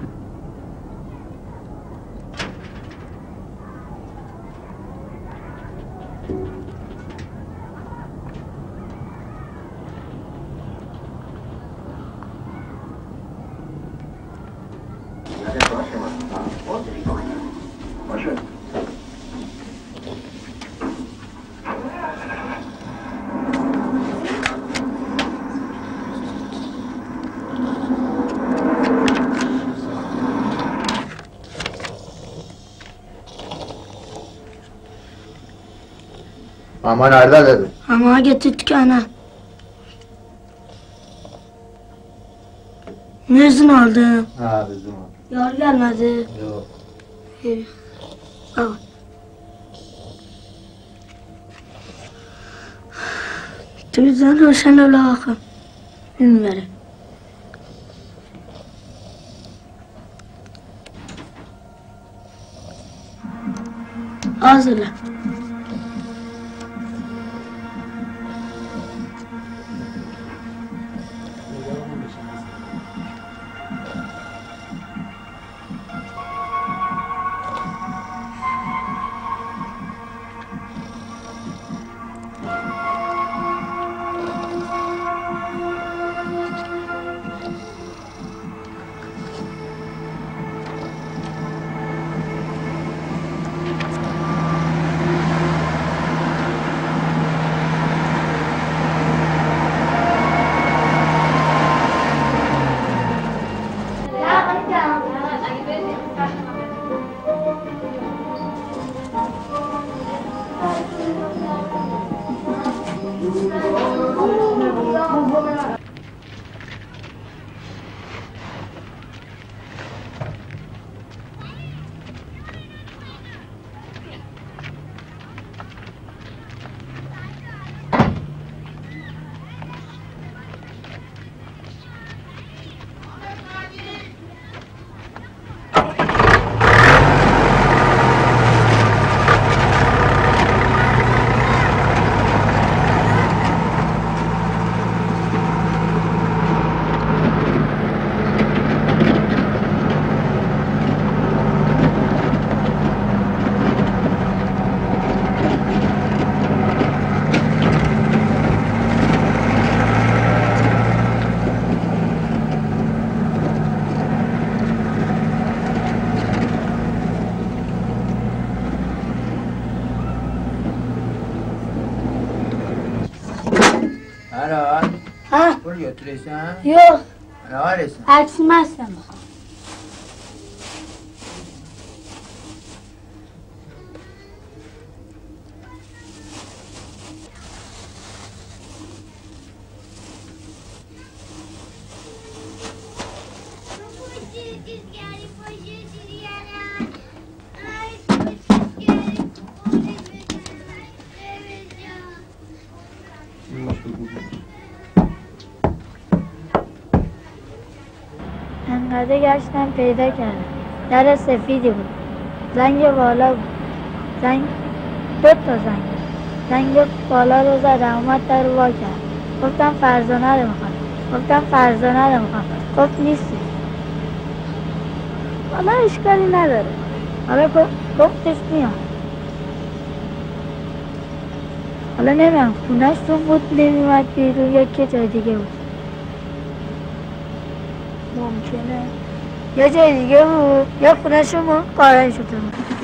Speaker 34: Ama nerededir?
Speaker 12: Ama getirdik ana. Müzün aldı.
Speaker 34: Ha müzün aldı.
Speaker 12: Yar gelmedi.
Speaker 34: Yok.
Speaker 12: Evet. Al. Tüzden hoşan öyle
Speaker 34: akım.
Speaker 12: Bilmiyorum.
Speaker 34: Hazırla. Teresa.
Speaker 12: Yok. انقدر گشتم پیدا کردم. در سفیدی بود. زنگ بالا بود. زنگ دو تا زنگ. زنگ بالا رو زدم اومد در وا کرد گفتم فرزانه رو می‌خوام. گفتم فرزانه رو می‌خوام. گفت نیستی. حالا اشکالی نداره. حالا گفت- گفتش میام. حالا نمیم خونش تو بود نمیمد بیرون یا که جای دیگه بود. ممکنه. یا جای دیگه بود یا خونه شما قارن شده بود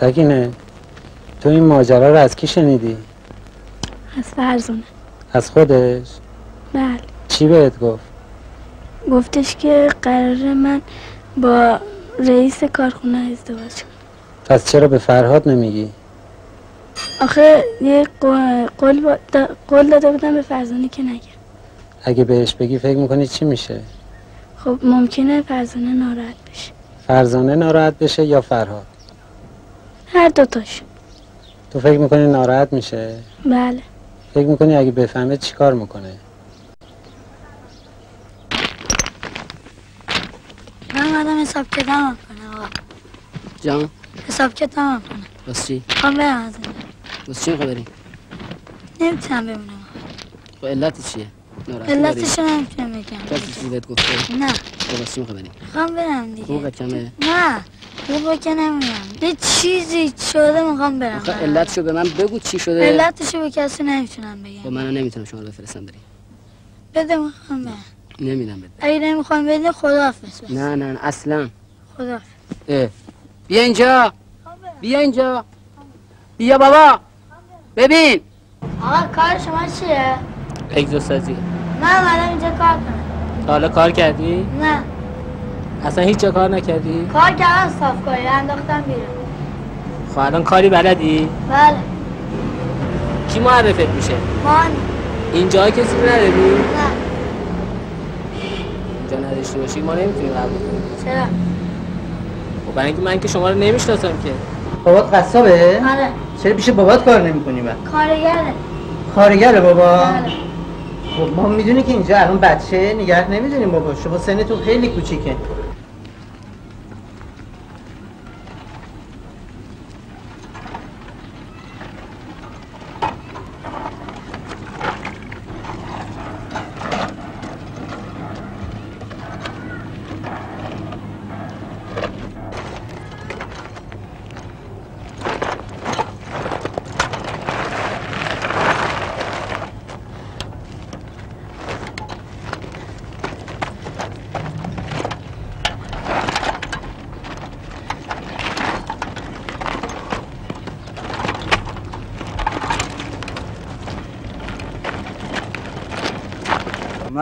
Speaker 31: سکینه تو این ماجرا رو از کی شنیدی؟
Speaker 12: از فرزانه
Speaker 31: از خودش؟
Speaker 12: بله
Speaker 31: چی بهت گفت؟
Speaker 12: گفتش که قرار من با رئیس کارخونه ازدواج کنم
Speaker 31: پس چرا به فرهاد نمیگی؟
Speaker 12: آخه یه قول, قول, با- دا- قول داده بودم به فرزانه که نگم
Speaker 31: اگه بهش بگی فکر می‌کنی چی میشه؟
Speaker 12: خب ممکنه فرزانه ناراحت بشه
Speaker 31: فرزانه ناراحت بشه یا فرهاد؟
Speaker 12: هر دوتاش
Speaker 31: تو فکر می‌کنی ناراحت میشه؟
Speaker 12: بله
Speaker 31: فکر می‌کنی اگه بفهمه چی کار می‌کنه؟
Speaker 12: من اومدم حساب کتابم کنم آقا
Speaker 35: جان
Speaker 12: حساب کتابم کنم
Speaker 35: بس چی؟
Speaker 12: خواهم برم از اینجا
Speaker 35: بس چی می‌خوای بری؟
Speaker 12: نمی‌تونم بمونم
Speaker 35: خب علت چیه؟ ناراحتی
Speaker 12: علتش رو نمی‌تونم بگم
Speaker 35: کسی چیزی بهت گفته؟
Speaker 12: نه
Speaker 35: خب بس چی می‌خوای بری؟
Speaker 12: می‌خوام برم دیگه
Speaker 35: حقوق کمه؟
Speaker 12: نه خوبه که نمیرم یه چیزی شده می‌خوام برم
Speaker 35: آخه علتشو به من بگو چی شده؟
Speaker 12: علتشو به کسی نمی‌تونم بگم.
Speaker 35: خب منم نمی‌تونم شما رو بفرستم بری.
Speaker 12: بده می‌خوام برم.
Speaker 35: نمیدم بده
Speaker 12: اگه نمی‌خوام بده خداحافظ. بس
Speaker 35: نه نه نه اصلا.
Speaker 12: خداحافظ.
Speaker 35: بیا اینجا. بیا اینجا. بیا بابا. ببین.
Speaker 12: آقا کار شما چیه؟
Speaker 33: اگزوسازی
Speaker 12: من اومدم اینجا کار کنم.
Speaker 33: حالا کار کردی؟
Speaker 12: نه.
Speaker 33: اصلا هیچ جا کار نکردی؟
Speaker 12: کار کردم صاف کاری انداختم بیرون
Speaker 33: خب الان کاری بلدی؟
Speaker 12: بله
Speaker 33: کی معرفت میشه؟
Speaker 12: مان
Speaker 33: اینجا کسی نداری؟
Speaker 12: نه
Speaker 33: اینجا نداشته باشی ما نمی‌تونیم قبول کنیم
Speaker 12: چرا؟
Speaker 33: خب برای اینکه من که شما رو نمی‌شناسم که
Speaker 36: بابات قصابه؟
Speaker 12: آره
Speaker 36: چرا پیش بابات کار نمی‌کنی بعد؟
Speaker 12: کارگره
Speaker 36: کارگره بابا؟
Speaker 12: بله
Speaker 36: خب ما می‌دونی که اینجا الان بچه نگه نمی‌دونیم بابا شما سنتون خیلی کوچیکه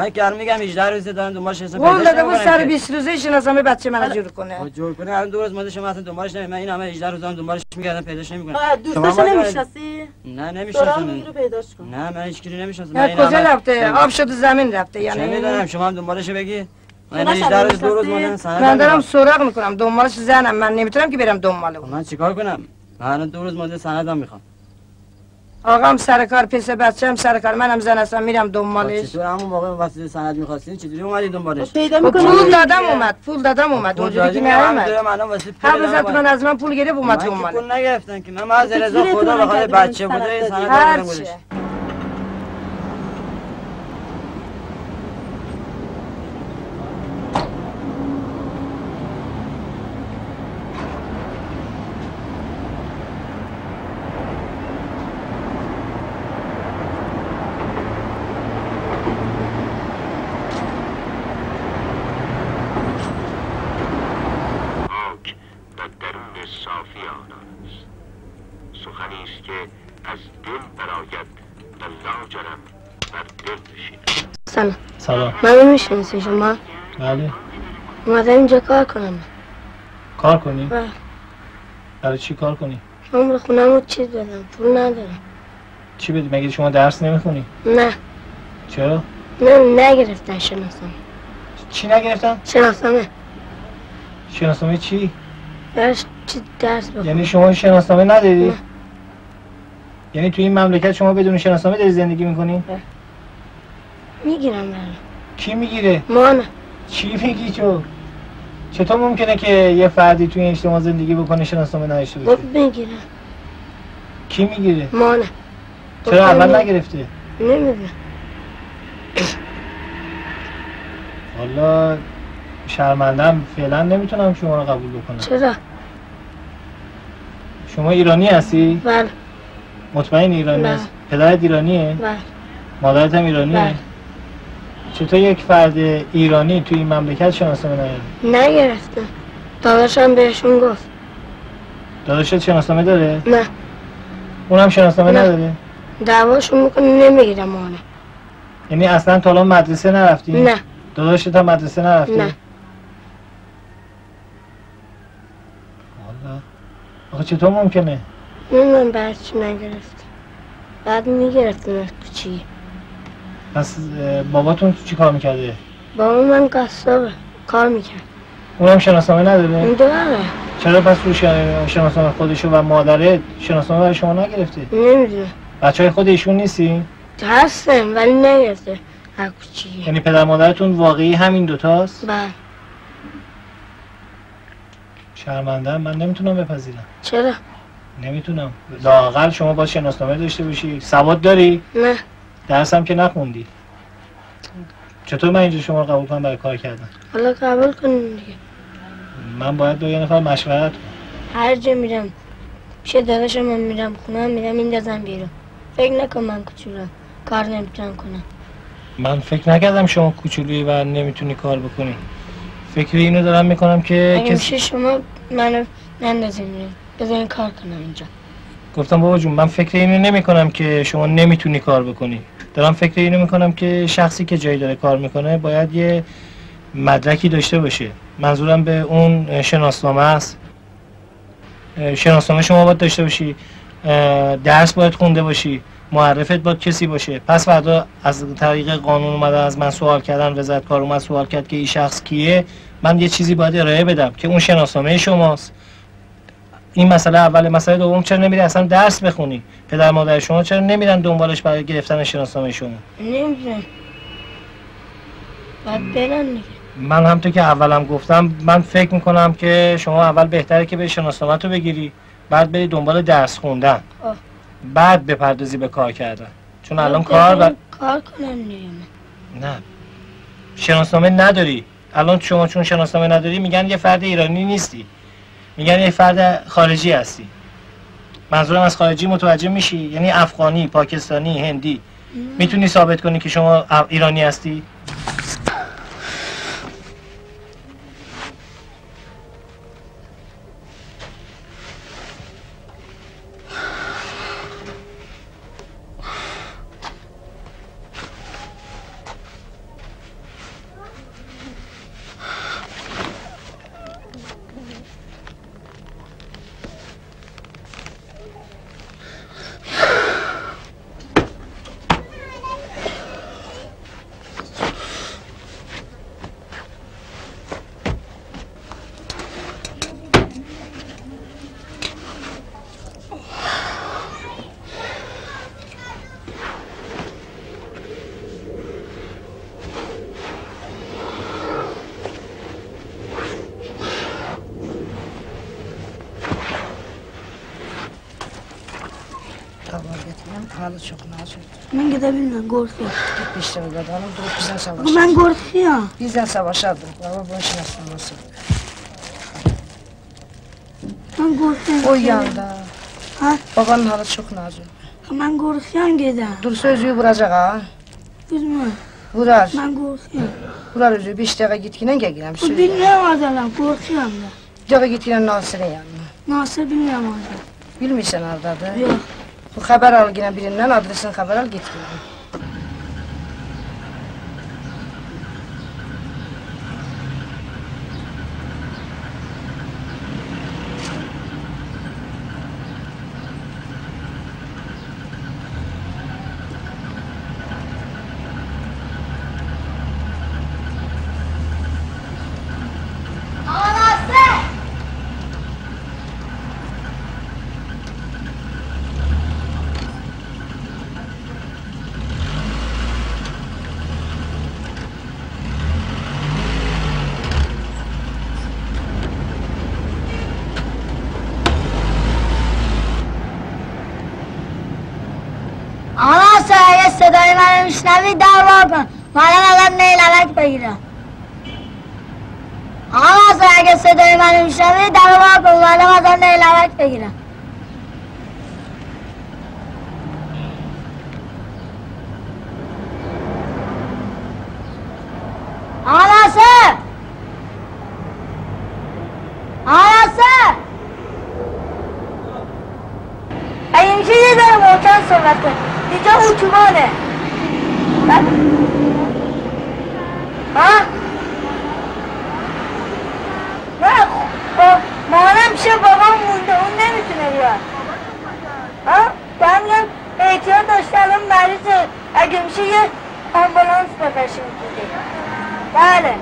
Speaker 35: من که الان میگم 18 روزه دارم دنبالش هستم پیداش
Speaker 8: داده بود سر
Speaker 35: که.
Speaker 8: 20 روزه شناسنامه بچه من جور کنه.
Speaker 35: خب جور کنه الان دو روز ماده شما اصلا دنبالش نمی من این همه 18 روز دارم دنبالش میگردم پیداش نمی‌کنم.
Speaker 8: دوستاشو نمی‌شناسی؟
Speaker 35: نه
Speaker 8: دوران
Speaker 35: نمی‌شناسم
Speaker 8: میگیرو پیداش کن.
Speaker 35: نه من هیچ کی نمی‌شناسم.
Speaker 8: از کجا رفته؟ آب شده زمین رفته
Speaker 35: چه
Speaker 8: یعنی
Speaker 35: می‌دونم شما هم دنبالش بگی. من
Speaker 8: شما
Speaker 35: 18 روز دو روز
Speaker 8: شناسی؟
Speaker 35: ماده سند
Speaker 8: من دارم. سراغ می‌کنم دنبالش زنم من نمی‌تونم که برم دنبال اون.
Speaker 35: من چیکار کنم؟ من الان دو روز ماده سندم می‌خوام.
Speaker 8: آقام سر کار پس بچه هم سر کار. منم زن هستم میرم دنبالش.
Speaker 35: چطور همون موقع واسه سند می‌خواستین؟ چجوری اومدی دنبالش؟
Speaker 8: پیدا می‌کنم. پول دادم اومد پول دادم اومد. اونجوری که نیومد. هر بزرگ من از من پول گرفت اومد
Speaker 35: من که
Speaker 8: دنبالش.
Speaker 35: پول نگرفتم که من از رضا خدا
Speaker 8: نکردی
Speaker 35: بچه بوده
Speaker 8: سند
Speaker 35: سند
Speaker 8: دادی؟
Speaker 35: دادم
Speaker 8: هر
Speaker 35: گذاشت.
Speaker 8: چه.
Speaker 14: خاک و درون صافی آنان است سخنی است که از دل براید و لاجرم بر دل نشیند
Speaker 12: سلام
Speaker 33: سلام
Speaker 12: منو می‌شناسی شما
Speaker 33: بله
Speaker 12: اومدم اینجا کار کنم
Speaker 33: کار کنی؟
Speaker 12: و
Speaker 33: برای چی کار کنی؟
Speaker 12: من به خونم رو چیز بدم پول ندارم
Speaker 33: چی بدی؟ مگه شما درس نمی‌خونی؟
Speaker 12: نه
Speaker 33: چرا؟
Speaker 12: نه نگرفتن شناسم
Speaker 32: چی نگرفتن؟
Speaker 12: شناسنامه
Speaker 32: شناسنامه چی؟
Speaker 12: درس چی درس بخون
Speaker 32: یعنی شما شناسنامه نداری؟ یعنی توی این مملکت شما بدون شناسنامه داری زندگی می‌کنی؟
Speaker 12: می‌گیرم برم
Speaker 32: کی می‌گیره؟
Speaker 12: مانه
Speaker 32: چی میگی تو؟ چطور ممکنه که یه فردی توی این اجتماع زندگی بکنه شناسنامه نداشته باشه؟
Speaker 12: می‌گیرم
Speaker 32: کی می‌گیره؟
Speaker 12: مانه
Speaker 32: چرا اول نگرفته؟
Speaker 12: نمی‌دونم
Speaker 32: والا شرمندم فعلا نمی‌تونم شما رو قبول بکنم
Speaker 12: چرا؟
Speaker 32: شما ایرانی هستی؟
Speaker 12: بله
Speaker 32: مطمئن ایرانی
Speaker 12: بله.
Speaker 32: هست؟ پدرت ایرانیه؟
Speaker 12: بله
Speaker 32: مادرت هم ایرانیه؟
Speaker 12: بله.
Speaker 32: چطور یک فرد ایرانی توی این مملکت شناسنامه نداره؟
Speaker 12: نگرفتم داداشم بهشون گفت
Speaker 32: داداشت شناسنامه داره؟
Speaker 12: نه
Speaker 32: اونم شناسنامه
Speaker 12: نه.
Speaker 32: نداره؟
Speaker 12: دعواشون می‌کنه نمی‌گیرم مانه
Speaker 32: یعنی اصلا تا الان مدرسه نرفتی؟
Speaker 12: نه
Speaker 32: داداشت هم مدرسه نرفته؟
Speaker 12: نه
Speaker 32: آخه چطور ممکنه؟
Speaker 12: نمی‌دونم بعد چی نگرفت بعد می‌گرفتم از کوچی
Speaker 32: پس باباتون چی کار می‌کرده؟
Speaker 12: بابا من قصابه کار می‌کرد
Speaker 32: اونم شناسنامه نداره؟
Speaker 12: داره
Speaker 32: چرا پس رو شن- شناسنامه خودشو و مادره شناسنامه برای شما نگرفته؟
Speaker 12: نمی‌دونم
Speaker 32: بچه های خود ایشون نیستی؟
Speaker 12: هستم ولی نگرفته از کوچی
Speaker 32: یعنی پدر مادرتون واقعی همین دوتاست؟
Speaker 12: بله
Speaker 32: شرمنده من نمی‌تونم بپذیرم
Speaker 12: چرا؟
Speaker 32: نمی‌تونم. لااقل شما با شناسنامه داشته باشی. سواد داری؟
Speaker 12: نه.
Speaker 32: درس هم که نخوندی. چطور من اینجا شما رو قبول کنم برای کار کردن؟
Speaker 12: حالا قبول کنیم دیگه.
Speaker 32: من باید با یه نفر مشورت کنم.
Speaker 12: هر جا میرم. پیش داداشم من میرم خونه میرم میندازم بیرون. فکر نکن من کوچولم کار نمی‌تونم کنم.
Speaker 32: من فکر نکردم شما کوچولویی و نمی‌تونی کار بکنی. فکر اینو دارم می‌کنم که کسی
Speaker 12: میشه شما منو نندازین بذارین کار کنم اینجا.
Speaker 32: گفتم بابا جون من فکر اینو نمی کنم که شما نمی‌تونی کار بکنی. دارم فکر اینو می‌کنم که شخصی که جایی داره کار می‌کنه باید یه مدرکی داشته باشه. منظورم به اون شناسنامه است. شناسنامه شما باید داشته باشی. درس باید خونده باشی. معرفت باید کسی باشه. پس فردا از طریق قانون اومدن از من سوال کردن وزارت کار اومد سوال کرد که این شخص کیه؟ من یه چیزی باید ارائه بدم که اون شناسنامه شماست. این مسئله اول مسئله دوم چرا نمیری اصلا درس بخونی؟ پدر مادر شما چرا نمیرن دنبالش برای گرفتن شناسنامه شما؟
Speaker 12: نمی‌دونم. باید برن
Speaker 32: من همونطور که اولم گفتم من فکر می‌کنم که شما اول بهتره که به شناسنامه رو بگیری بعد بری دنبال درس خوندن.
Speaker 12: آه.
Speaker 32: بعد بپردازی به کار کردن. چون الان کار و...
Speaker 12: کار کنم دیگه.
Speaker 32: نه. شناسنامه نداری. الان شما چون شناسنامه نداری میگن یه فرد ایرانی نیستی. میگن یه فرد خارجی هستی. منظورم از خارجی متوجه میشی؟ یعنی افغانی پاکستانی هندی. می‌تونی ثابت کنی که شما ایرانی هستی؟
Speaker 8: gorfi. İşte öyle hanım durup bizden savaşaldı.
Speaker 12: Bundan gorfi ya.
Speaker 8: Bizden savaşaldı. Baba bunun için aslında nasıl?
Speaker 12: Ben gorfi.
Speaker 8: O şey. yanda.
Speaker 12: Ha?
Speaker 8: Babanın halı çok nazik.
Speaker 12: Ben korkuyorum gede.
Speaker 8: Dur sözü vuracak ha.
Speaker 12: Üzme.
Speaker 8: Vurar.
Speaker 12: Ben korkuyorum.
Speaker 8: Vurar özü bir işte dakika gitgine gel girem.
Speaker 12: Bu bilmiyorum adamlar korkuyorum da.
Speaker 8: Bir dakika gitgine Nasır'ın yanına.
Speaker 12: Nasır bilmiyorum adam.
Speaker 8: Bilmiyorsan oradadır.
Speaker 12: Yok.
Speaker 8: Bu haber al yine birinden adresini haber al git.
Speaker 12: Gire. صدای من میشنوی دعوا کن مادم ازم نیلمک بگیرم آقا ناصر آقا ناصر اگه میشه یه ذره محکم صحبت کن اینجا اتوبانه ها نه خب مامانم پیش بابام مونده اون نمی‌تونه بیاد ها دارم میگم احتیاط داشته الان مریضه اگه میشه یه آمبولانس بکشیم دیگه بله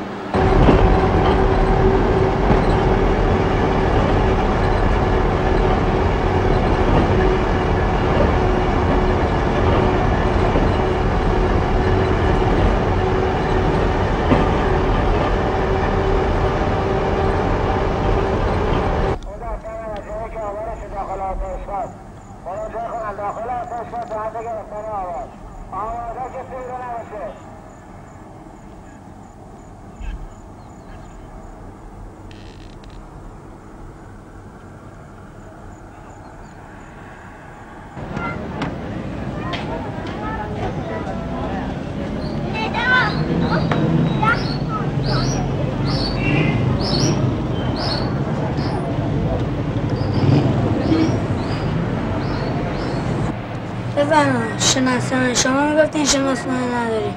Speaker 12: بفرما شناسنامه شما می‌گفتین شناسنامه نداری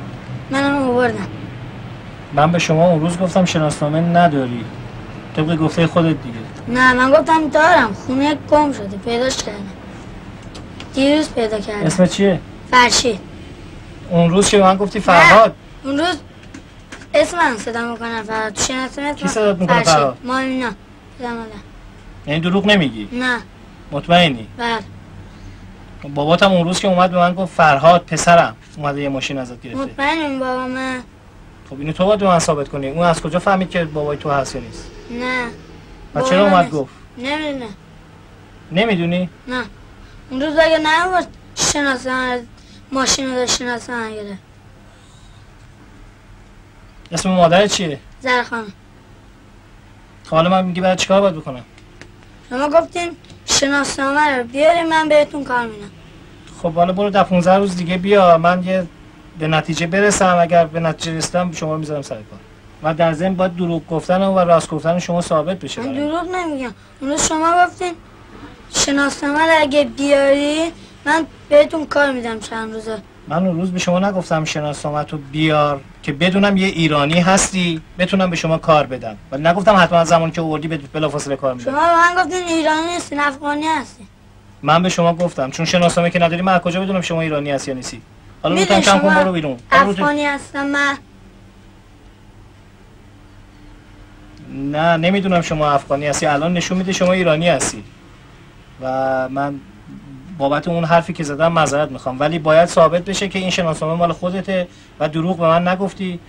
Speaker 12: منم آوردم
Speaker 32: من به شما اون روز گفتم شناسنامه نداری. طبق گفته خودت دیگه.
Speaker 12: نه من گفتم دارم. خونه گم شده پیداش کردم. دیروز پیدا کردم.
Speaker 32: اسم چیه؟
Speaker 12: فرشید.
Speaker 32: اون روز که من گفتی فرهاد.
Speaker 12: اون روز اسم من صدا می‌کنم فرهاد. تو شناسنامه اسم
Speaker 32: کی صدات می‌کنه؟ فرهاد؟
Speaker 12: ما اینا صدا.
Speaker 32: یعنی دروغ نمیگی؟
Speaker 12: نه.
Speaker 32: مطمئنی؟
Speaker 12: بله.
Speaker 32: باباتم اون روز که اومد به من گفت فرهاد پسرم. اومده یه ماشین ازت گرفته.
Speaker 12: مطمئنم بابا من
Speaker 32: خب اینو تو باید به من ثابت کنی. اون از کجا فهمید که بابای تو هست یا نیست؟
Speaker 12: نه.
Speaker 32: و چرا
Speaker 12: من
Speaker 32: اومد. گفت؟
Speaker 12: نمی‌دونم
Speaker 32: نمی‌دونی؟
Speaker 12: نه. اون روز اگه نه شناسنامه ماشین رو شناسنامه گرفت.
Speaker 32: اسم مادر چیه؟
Speaker 12: زرخانه
Speaker 32: خب حالا من میگی بعد چیکار باید بکنم؟
Speaker 12: شما گفتین شناسنامه رو بیاریم من بهتون کار میدم
Speaker 32: خب حالا برو ده 15 روز دیگه بیا. من یه به نتیجه برسم اگر به نتیجه رسیدم شما رو می‌ذارم سر کار. و در ضمن باید دروغ گفتن و راست گفتن شما ثابت بشه
Speaker 12: من. دروغ نمیگم. اون روز شما گفتین شناسنامه اگه بیاری من بهتون کار میدم چند روزه.
Speaker 32: من اون روز به شما نگفتم شناسنامه تو بیار که بدونم یه ایرانی هستی بتونم به شما کار بدم. ولی نگفتم حتما زمانی که آوردی بلافاصله کار میدم
Speaker 12: شما من گفتین ایرانی نیستین افغانی هستی.
Speaker 32: من به شما گفتم چون شناسنامه که نداری من از کجا بدونم شما ایرانی هستی یا نیستی؟ حالا
Speaker 12: می‌دونی
Speaker 32: کم کن برو بیرون.
Speaker 12: افغانی هستم من.
Speaker 32: نه نمی‌دونم شما افغانی هستی. الان نشون میده شما ایرانی هستی. و من بابت اون حرفی که زدم معذرت می‌خوام. ولی باید ثابت بشه که این شناسنامه مال خودته و دروغ به من نگفتی.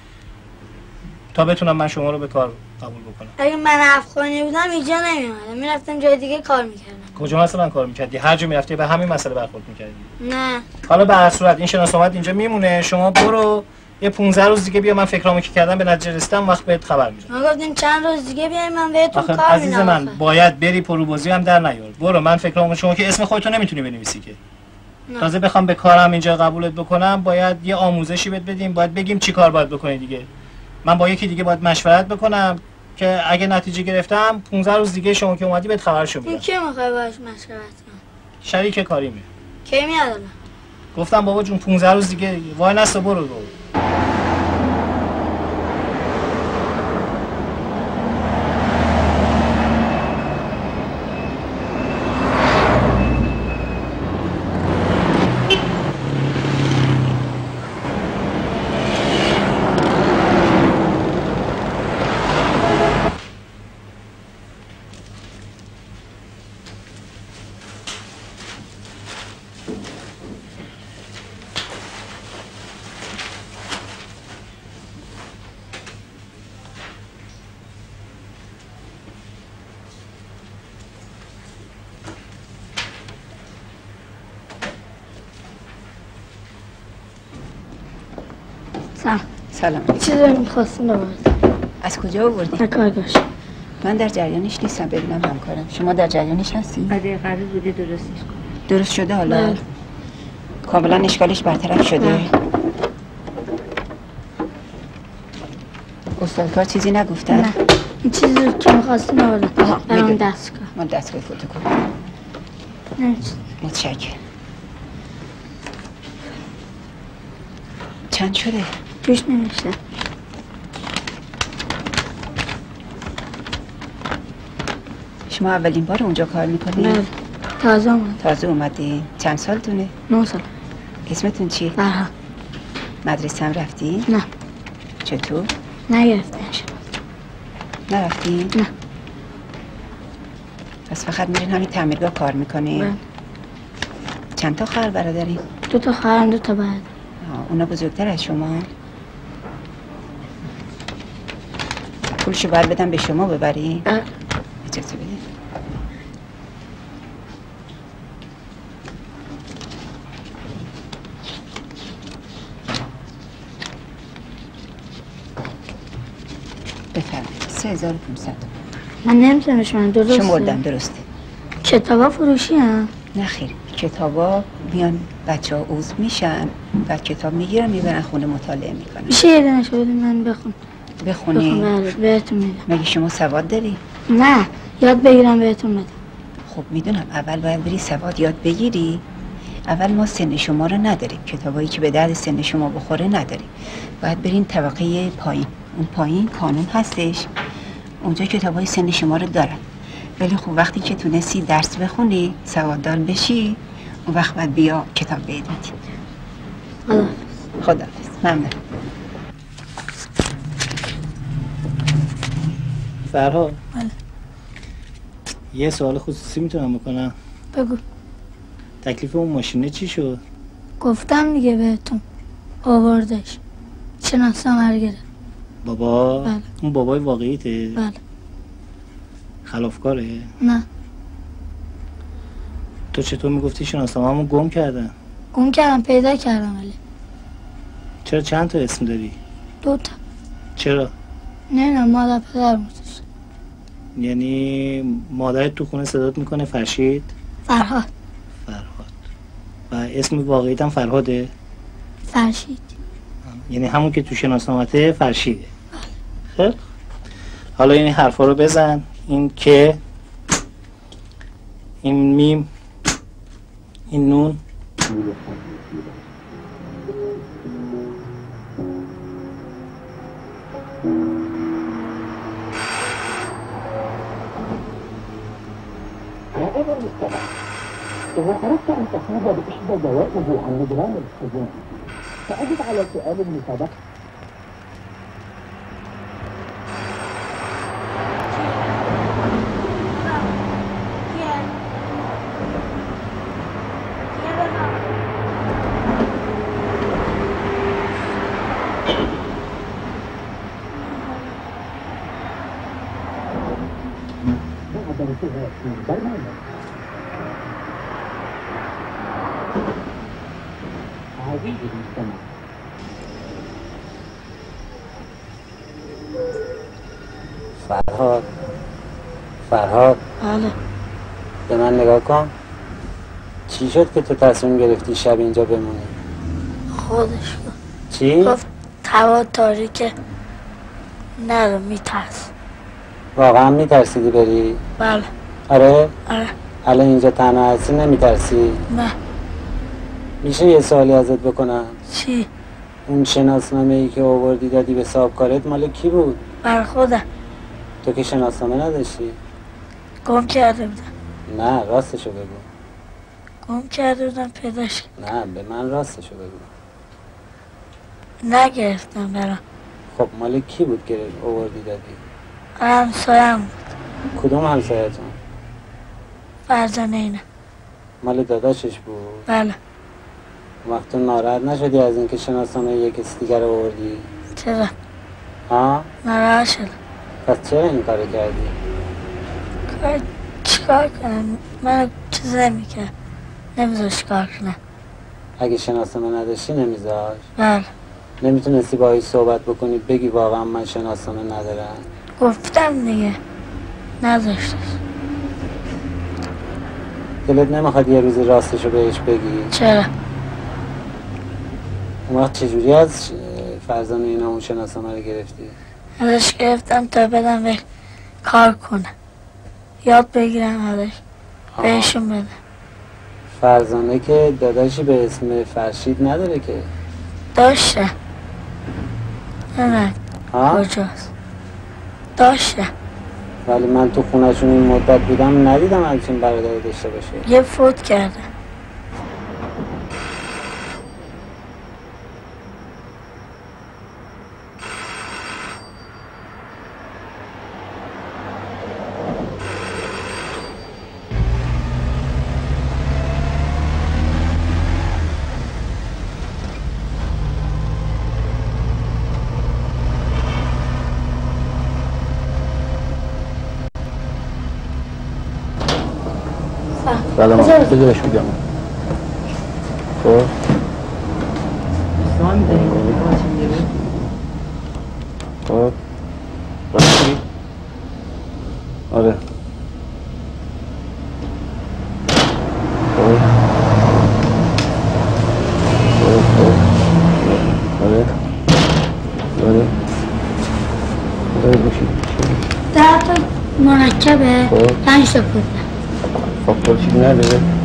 Speaker 32: تا بتونم من شما رو به کار قبول بکنم.
Speaker 12: اگه من افغانی بودم اینجا نمیومدم می‌رفتم جای دیگه کار می‌کردم.
Speaker 32: کجا مثلا کار می‌کردی؟ هر جا می‌رفتی به همین مسئله برخورد می‌کردی؟
Speaker 12: نه.
Speaker 32: حالا به هر صورت این شناسنامه اینجا میمونه. شما برو یه 15 روز دیگه بیا من فکرامو که کردم به نتیجه رسیدم وقت بهت خبر میدم.
Speaker 12: شما گفتین چند روز دیگه بیایم من بهتون کار
Speaker 32: عزیز
Speaker 12: میدم.
Speaker 32: من
Speaker 12: آخه.
Speaker 32: باید بری پروبازی هم در نیار. برو من فکرامو شما که اسم خودتو نمی‌تونی بنویسی که.
Speaker 12: نه.
Speaker 32: تازه بخوام به کارم اینجا قبولت بکنم باید یه آموزشی بهت بدیم. باید بگیم چی کار باید بکنی دیگه. من با یکی دیگه باید مشورت بکنم که اگه نتیجه گرفتم 15 روز دیگه شما که اومدی بهت خبرشو میدم.
Speaker 12: کی می‌خوای باش مشورت کنم
Speaker 32: شریک کاریمه.
Speaker 12: کی میاد؟
Speaker 32: گفتم بابا جون 15 روز دیگه وای نستا برو برو
Speaker 12: سلام چیزی می‌خواستم ببرد
Speaker 24: از کجا آوردی؟
Speaker 12: کارگاش
Speaker 24: من در جریانش نیستم ببینم همکارم شما در جریانش هستی؟
Speaker 12: اگه قرار بوده درستش کن
Speaker 24: درست شده حالا؟
Speaker 12: بله.
Speaker 24: کاملا اشکالش برطرف شده؟
Speaker 12: بله.
Speaker 24: استادکار چیزی نگفتن؟
Speaker 12: نه این چیزی رو که می‌خواستم ببرد برام. دستگاه
Speaker 24: من دستگاه فتوکپی
Speaker 12: نه
Speaker 24: متشکرم چند شده؟
Speaker 12: توش نمیشه
Speaker 24: شما اولین بار اونجا کار می‌کنی؟
Speaker 12: بله تازه اومد
Speaker 24: تازه اومدی؟ چند سالتونه؟
Speaker 12: نه سال
Speaker 24: اسمتون چی؟
Speaker 12: فرها
Speaker 24: مدرسه هم رفتی؟
Speaker 12: نه
Speaker 24: چطور؟
Speaker 12: نگرفتنش
Speaker 24: نرفتی؟
Speaker 12: نه
Speaker 24: پس فقط میرین همین تعمیرگاه کار می‌کنی؟
Speaker 12: بله.
Speaker 24: چند تا خواهر برادری؟
Speaker 12: دو تا خواهرم دو تا بعد
Speaker 24: اونا بزرگتر از شما؟ پولشو باید بدم به شما ببری؟ اجازه بفرمایید. هزار و پونصد
Speaker 12: من نمی‌تونم شما درسته؟
Speaker 24: شمردم درسته.
Speaker 12: کتابا فروشی هم
Speaker 24: نه خیر. کتابا میان بچه ها عضو میشن و کتاب می‌گیرن می‌برن خونه مطالعه می‌کنن.
Speaker 12: میشه یه دنش بدین من بخون
Speaker 24: بخونی.
Speaker 12: بخون بله بهتون میدم.
Speaker 24: مگه شما سواد داری؟
Speaker 12: نه یاد بگیرم بهتون بدم
Speaker 24: خب می‌دونم اول باید بری سواد یاد بگیری. اول ما سن شما رو نداریم کتابایی که به درد سن شما بخوره نداریم. باید برین طبقه پایین. اون پایین کانون هستش. اونجا کتابای سن شما رو دارن. ولی خب وقتی که تونستی درس بخونی سواددار بشی اون وقت باید بیا کتاب بهت میدی
Speaker 12: خدا.
Speaker 24: ممنون.
Speaker 32: فرها
Speaker 12: بله.
Speaker 32: یه سوال خصوصی می‌تونم بکنم؟
Speaker 12: بگو.
Speaker 32: تکلیف اون ماشینه چی شد؟
Speaker 12: گفتم دیگه بهتون. آوردش. شناسنامه رو گرفت.
Speaker 32: بابا؟
Speaker 12: بله.
Speaker 32: اون بابای واقعیته؟
Speaker 12: بله.
Speaker 32: خلافکاره؟
Speaker 12: نه.
Speaker 32: تو چطور می‌گفتی شناسنامه‌مو گم کردن؟
Speaker 12: گم کردم پیدا کردم ولی.
Speaker 32: چرا چند تا اسم داری؟
Speaker 12: دو تا.
Speaker 32: چرا؟
Speaker 12: نمی‌دونم مادر پدر گذاشت
Speaker 32: یعنی مادرت تو خونه صدات می‌کنه فرشید؟
Speaker 12: فرهاد.
Speaker 32: فرهاد. و اسم واقعیت هم فرهاده؟
Speaker 12: فرشید.
Speaker 32: یعنی همون که تو شناسنامته فرشیده. خب. حالا این حرفا رو بزن. این که این میم این نون.
Speaker 37: إذا أردت أن تفوز بإحدى جوائز عن نجران الحزن فأجب على سؤال المسابقة بعد
Speaker 31: شد که تو تصمیم گرفتی شب اینجا بمونی
Speaker 12: خودش
Speaker 31: چی؟
Speaker 12: گفت هوا تاریکه نرو میترس
Speaker 31: واقعا میترسیدی بری؟
Speaker 12: بله
Speaker 31: آره؟
Speaker 12: آره
Speaker 31: الان اینجا تنها هستی نمیترسی؟
Speaker 12: نه
Speaker 31: میشه یه سوالی ازت بکنم؟
Speaker 12: چی
Speaker 31: اون شناسنامه ای که آوردی دادی به صاحبکارت مال کی بود؟
Speaker 12: بر خودم
Speaker 31: تو که شناسنامه نداشتی؟
Speaker 12: گم کرده بودم
Speaker 31: نه راستشو بگو
Speaker 12: گم کرده بودم پیداش.
Speaker 31: نه به من راستشو بگو.
Speaker 12: نگرفتم برام
Speaker 31: خب مال کی بود که آوردی دادی؟
Speaker 12: همسایم
Speaker 31: کدوم همسایتون؟
Speaker 12: فرزانه اینه
Speaker 31: مال داداشش بود؟
Speaker 12: بله.
Speaker 31: وقت ناراحت نشدی از اینکه شناسنامه یک کسی دیگر آوردی
Speaker 12: چرا؟
Speaker 31: ها؟
Speaker 12: ناراحت شدم.
Speaker 31: پس چرا این کارو کردی؟
Speaker 12: کار چیکار کنم؟ من چیز نمی‌کرد نمیذاش کار کنم
Speaker 31: اگه شناسنامه نداشتی نمیذاش؟
Speaker 12: بله.
Speaker 31: نمی‌تونستی باهاش صحبت بکنی بگی واقعا من شناسنامه ندارم.
Speaker 12: گفتم دیگه. نذاشتش.
Speaker 31: دلت نمی‌خواد یه روزی راستشو بهش بگی؟
Speaker 12: چرا؟
Speaker 31: اون وقت چجوری از فرزانه اینا اون شناسنامه رو گرفتی؟
Speaker 12: ازش گرفتم تا بدم به کار کنه. یاد بگیرم ازش. بهشون بدم.
Speaker 31: فرزانه که داداشی به اسم فرشید نداره که.
Speaker 12: داشته نه؟ کجاست؟ داشته
Speaker 31: ولی من تو خونشون این مدت بودم ندیدم همچین برادری داشته باشه.
Speaker 12: یه فوت کرده
Speaker 37: سلام. بذارش بگم. خب. خب. راستی؟ آره. خب. خب خب. آره. آره.
Speaker 12: مرکبه
Speaker 37: خب.
Speaker 12: پنج تا پودر
Speaker 37: فاکتور چیزی نداره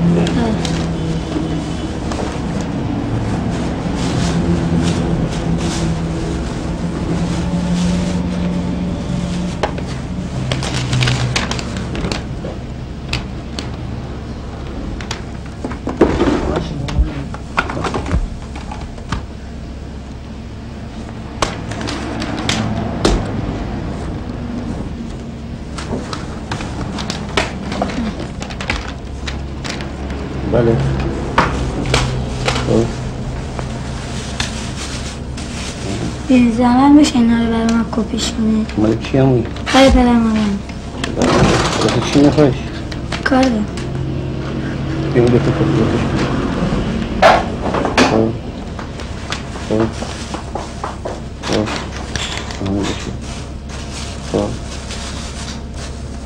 Speaker 12: رو من کپیش کنید
Speaker 37: مال کی همون
Speaker 12: کار پدر مادرم
Speaker 37: واسه چی میخوایش؟
Speaker 12: کار دارم
Speaker 37: بیم دو تا خب. خب. خب.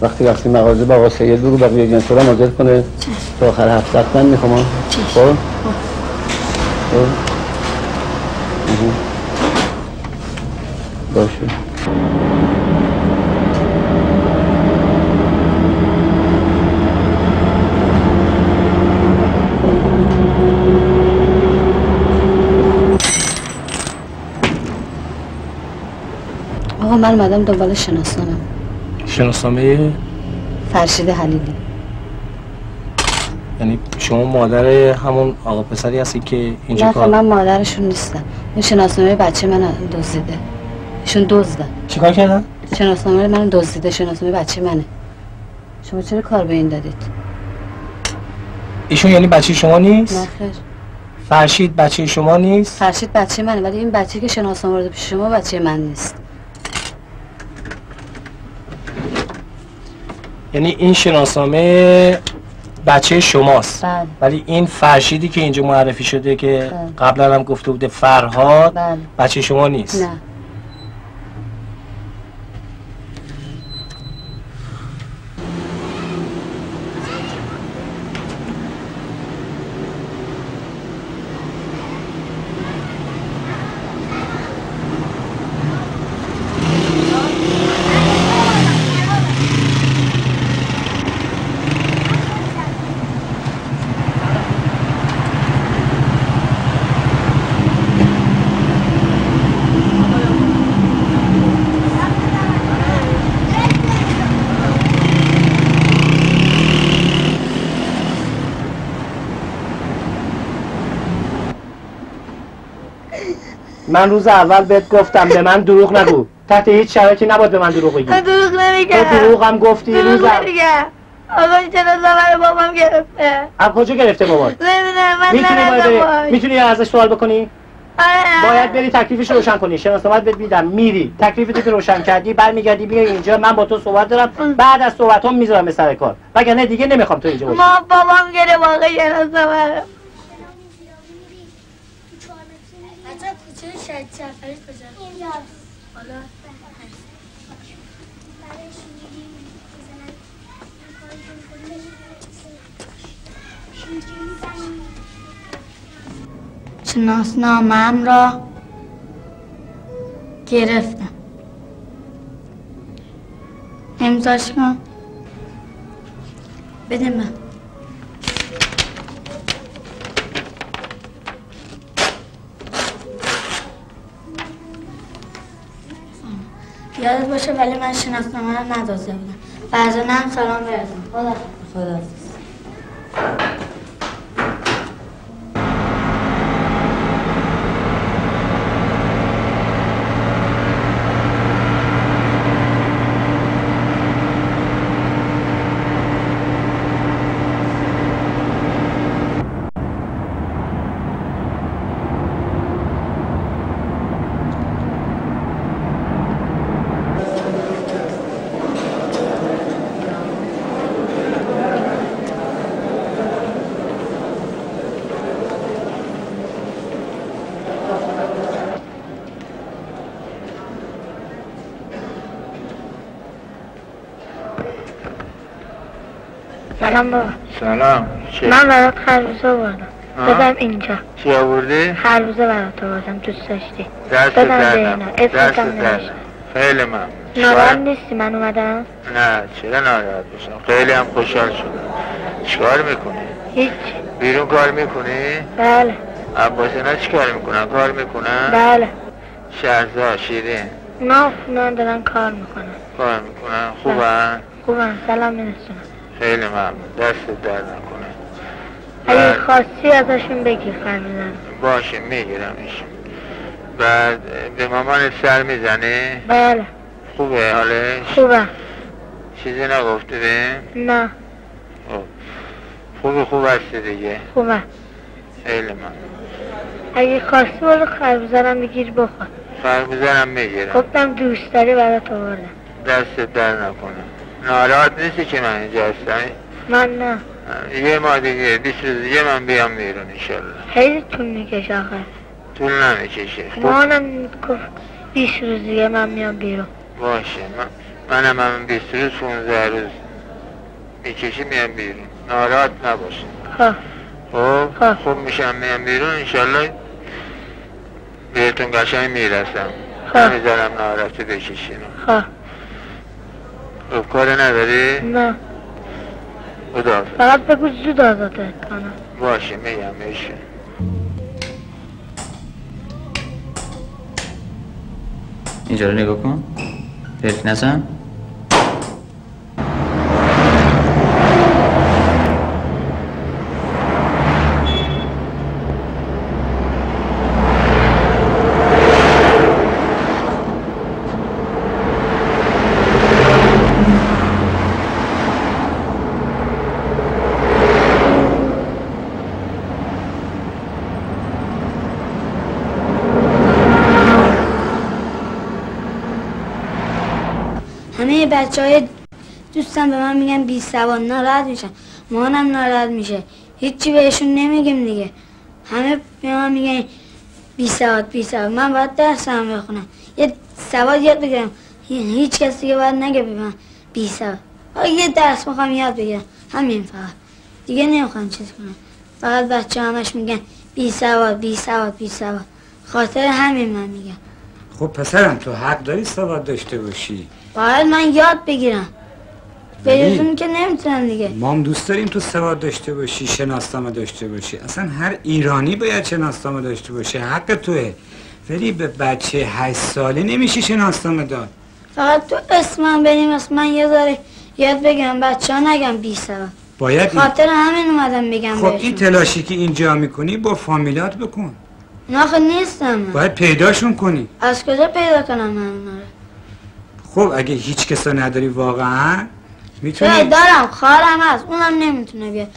Speaker 37: وقتی رفتی مغازه با آقا سید بگو بقیه جنسورا حاضر کنه. تا آخر هفته. حتما می‌خوام. خب مهم. باشه
Speaker 10: آقا من اومدم دنبال شناسنامه.
Speaker 32: شناسنامه؟
Speaker 10: فرشید حلیلی.
Speaker 32: یعنی شما مادر همون آقا پسری هستی که اینجا
Speaker 10: نه خب،
Speaker 32: کار
Speaker 10: من مادرشون نیستم. این شناسنامه بچه من دزدیده. ایشون دزدن
Speaker 32: چیکار کردن؟
Speaker 10: شناسنامه من دزدیده شناسنامه بچه منه. شما چرا کار به این دادید؟
Speaker 32: ایشون یعنی بچه شما نیست؟
Speaker 10: نه خیر.
Speaker 32: فرشید بچه شما نیست؟
Speaker 10: فرشید بچه منه ولی این بچه که شناسنامه آورده پیش شما بچه من نیست.
Speaker 32: یعنی این شناسنامه بچه شماست
Speaker 10: بله.
Speaker 32: ولی این فرشیدی که اینجا معرفی شده که
Speaker 10: بله.
Speaker 32: قبلا هم گفته بوده فرهاد
Speaker 10: بله.
Speaker 32: بچه شما نیست
Speaker 10: نه
Speaker 32: من روز اول بهت گفتم به من دروغ نگو. تحت هیچ شرایطی نباید به من دروغ بگی.
Speaker 38: من دروغ نمیگم.
Speaker 32: تو دروغ هم گفتی
Speaker 38: دروغ
Speaker 32: روز
Speaker 38: نمیگم. آقا این جنازه رو بابام گرفته؟
Speaker 32: از کجا گرفته بابات
Speaker 38: نمی‌دونم من
Speaker 32: می‌تونی باید. می‌تونی ازش سوال بکنی؟
Speaker 38: آره.
Speaker 32: باید بری تکلیفش رو روشن کنی. شناسنامه بهت میدم. میری. تکلیفتو که روشن کردی برمیگردی بیای اینجا من با تو صحبت دارم. بعد از صحبت هم می‌ذارم سر کار. وگرنه دیگه نمی‌خوام تو اینجا باشی.
Speaker 38: ما بابام گره واقعا
Speaker 24: کجا حالا
Speaker 12: شناسنامم را گرفتم. امضاش کن بده من. یادت باشه ولی من شناسنامه رو ندازده بودم. فرزانه هم سلام برسم خدا خدا
Speaker 29: سلام بابا.
Speaker 39: سلام. چه؟
Speaker 29: من برات خربوزه آوردم
Speaker 39: آه.
Speaker 29: بدم اینجا.
Speaker 39: چی آوردی؟
Speaker 29: خربوزه برات آوردم. دوست داشتی.
Speaker 39: دست دردم دست دردم خیلی من
Speaker 29: ناراحت نیستی من اومدم؟
Speaker 39: نه چرا ناراحت بشم؟ خیلی هم خوشحال شدم. چیکار می‌کنی؟
Speaker 29: هیچ.
Speaker 39: بیرون کار می‌کنی؟
Speaker 29: بله.
Speaker 39: عباس اینا چیکار می‌کنن؟ کار می‌کنن؟
Speaker 29: بله.
Speaker 39: شهرزا شیرین.
Speaker 29: اونا اونا دارن کار می‌کنن.
Speaker 39: کار می‌کنن. خوبن؟
Speaker 29: خوبم سلام میرسونم.
Speaker 39: خیلی ممنون. دست درد نکنه.
Speaker 29: اگه خواستی ازشون بگیر خرمیدن
Speaker 39: باشه میگیرمش بعد به مامانت سر می‌زنه
Speaker 29: بله.
Speaker 39: خوبه حالش؟
Speaker 29: خوبه.
Speaker 39: چیزی نگفته به
Speaker 29: نه.
Speaker 39: خب. خوبه خوب هستی دیگه.
Speaker 29: خوبه.
Speaker 39: خیلی من
Speaker 29: اگه خواستی برو خربوزه رو بگیر بخور.
Speaker 39: خربوزرم می‌گیرم.
Speaker 29: گفتم دوست داری برات آوردم.
Speaker 39: دست در نکنه. ناراحت نیستی که من اینجا هستم؟
Speaker 29: من نه.
Speaker 39: یه ما دیگه بیست روز دیگه من بیام بیرون انشالله.
Speaker 29: خیلی طول می‌کشه آخه.
Speaker 39: طول نمی‌کشه. خب
Speaker 29: مامانم گفت بیست روز دیگه من میام بیرون.
Speaker 39: باشه من منم هم بیست روز 15 روز می‌کشی میام بیرون. ناراحت نباشه.
Speaker 29: خب.
Speaker 39: خب خوب میشم میام بیرون انشالله. بهتون قشنگ می‌رسم. نمی‌ذارم ناراحتی بکشین.
Speaker 29: خب.
Speaker 39: خب کار نداری؟
Speaker 29: نه.
Speaker 39: خدا
Speaker 29: فقط بگو زود آزادت کنم.
Speaker 39: باشه میگم میشه.
Speaker 40: اینجا رو نگاه کن. پرک نزن
Speaker 12: همه بچه های دوستم به من میگن بی سواد ناراحت میشن. مامانم ناراحت میشه. هیچی بهشون نمیگیم دیگه. همه به من میگن بی سواد بی سواد. من باید درسم بخونم. یه سواد یاد بگیرم. هی- هیچ کسی دیگه باید نگه به من بی سواد. یه درس می‌خوام یاد بگیرم. همین فقط. دیگه نمی‌خوام چیز کنم. فقط بچه همش میگن بی سواد بی سواد بی سواد. خاطر همین من میگم.
Speaker 23: خب پسرم تو حق داری سواد داشته باشی.
Speaker 12: باید من یاد بگیرم.
Speaker 23: ولی-
Speaker 12: بریزون که نمی‌تونم دیگه.
Speaker 23: ما هم دوست داریم تو سواد داشته باشی شناسنامه داشته باشی. اصلا هر ایرانی باید شناسنامه داشته باشه حق توه. ولی به بچه هشت ساله نمیشه شناسنامه داد.
Speaker 12: فقط تو اسمم بریم اسم من یه ذره یاد بگم بچه ها نگم بی سبب
Speaker 23: باید.
Speaker 12: خاطر همین اومدم بگم
Speaker 23: خب این تلاشی که اینجا می‌کنی با فامیلات بکن.
Speaker 12: نه آخه نیستم. من.
Speaker 23: باید پیداشون کنی.
Speaker 12: از کجا پیدا کنم من
Speaker 23: خب اگه هیچ کسا نداری واقعا می‌تونی
Speaker 12: دارم. خواهرم هست. اونم نمی‌تونه بیاد.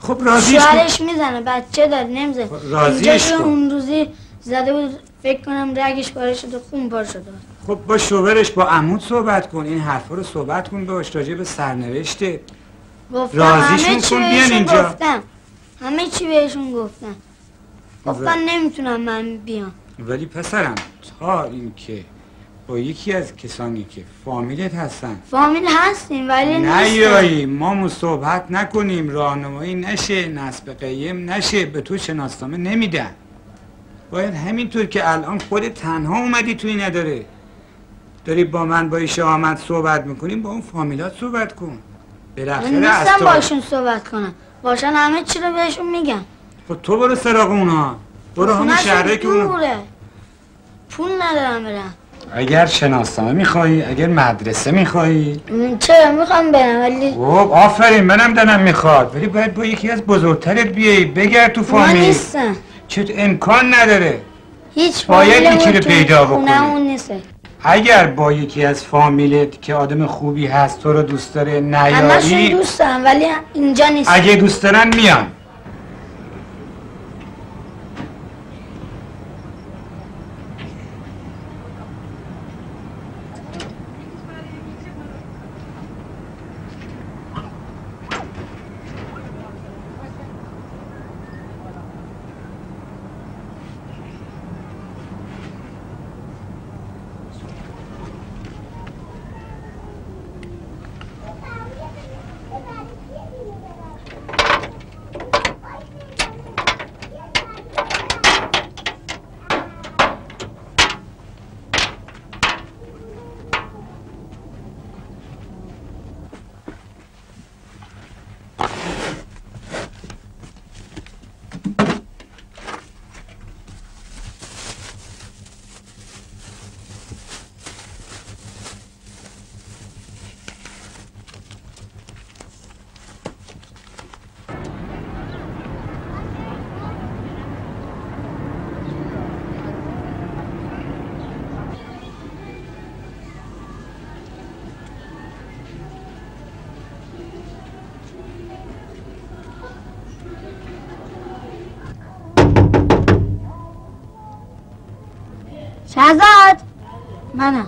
Speaker 23: خب راضیش کن.
Speaker 12: شوهرش می‌زنه. بچه داره نمی‌زنه.
Speaker 23: راضیش
Speaker 12: اینجا
Speaker 23: کن.
Speaker 12: اون روزی زده بود. فکر کنم رگش پاره شده خون پاره شده.
Speaker 23: خب با شوهرش با عمود صحبت کن. این حرفا رو صحبت کن باش. راجع به سرنوشته.
Speaker 12: گفتم
Speaker 23: راضیشون کن بیان اینجا.
Speaker 12: گفتم. همه چی بهشون گفتم.
Speaker 23: خب.
Speaker 12: گفتن نمی‌تونم من بیام.
Speaker 23: ولی پسرم تا اینکه با یکی از کسانی که فامیلت هستن.
Speaker 12: فامیل هستیم ولی
Speaker 23: نیایی ما مو صحبت نکنیم راهنمایی نشه نسب قیم نشه به تو شناسنامه نمیدن. باید همینطور که الان خود تنها اومدی توی نداره داری با من با ایشه آمد صحبت می‌کنیم با اون فامیلات صحبت کن. بالاخره
Speaker 12: نیستم
Speaker 23: تو
Speaker 12: باشون صحبت کنم. باشن همه چی رو بهشون میگم
Speaker 23: خب تو برو سراغ اونا. برو همون
Speaker 12: خونه‌شون
Speaker 23: شهره که
Speaker 12: دوره. پول ندارم برم.
Speaker 23: اگر شناسنامه میخوایی اگر مدرسه میخوایی.
Speaker 12: من چرا؟ می‌خوام برم ولی
Speaker 23: خب آفرین منم دلم می‌خواد. ولی باید با یکی از بزرگترت بیایی بگرد تو فامیل.
Speaker 12: نیستم
Speaker 23: چه امکان نداره.
Speaker 12: هیچ
Speaker 23: باید یکی رو پیدا بکنی. اگر با یکی از فامیلت که آدم خوبی هست تو رو دوست داره
Speaker 12: همشون
Speaker 23: نیایی
Speaker 12: دوست دارم ولی اینجا نیست
Speaker 23: اگه دوست دارن میان.
Speaker 12: Azat! Mana?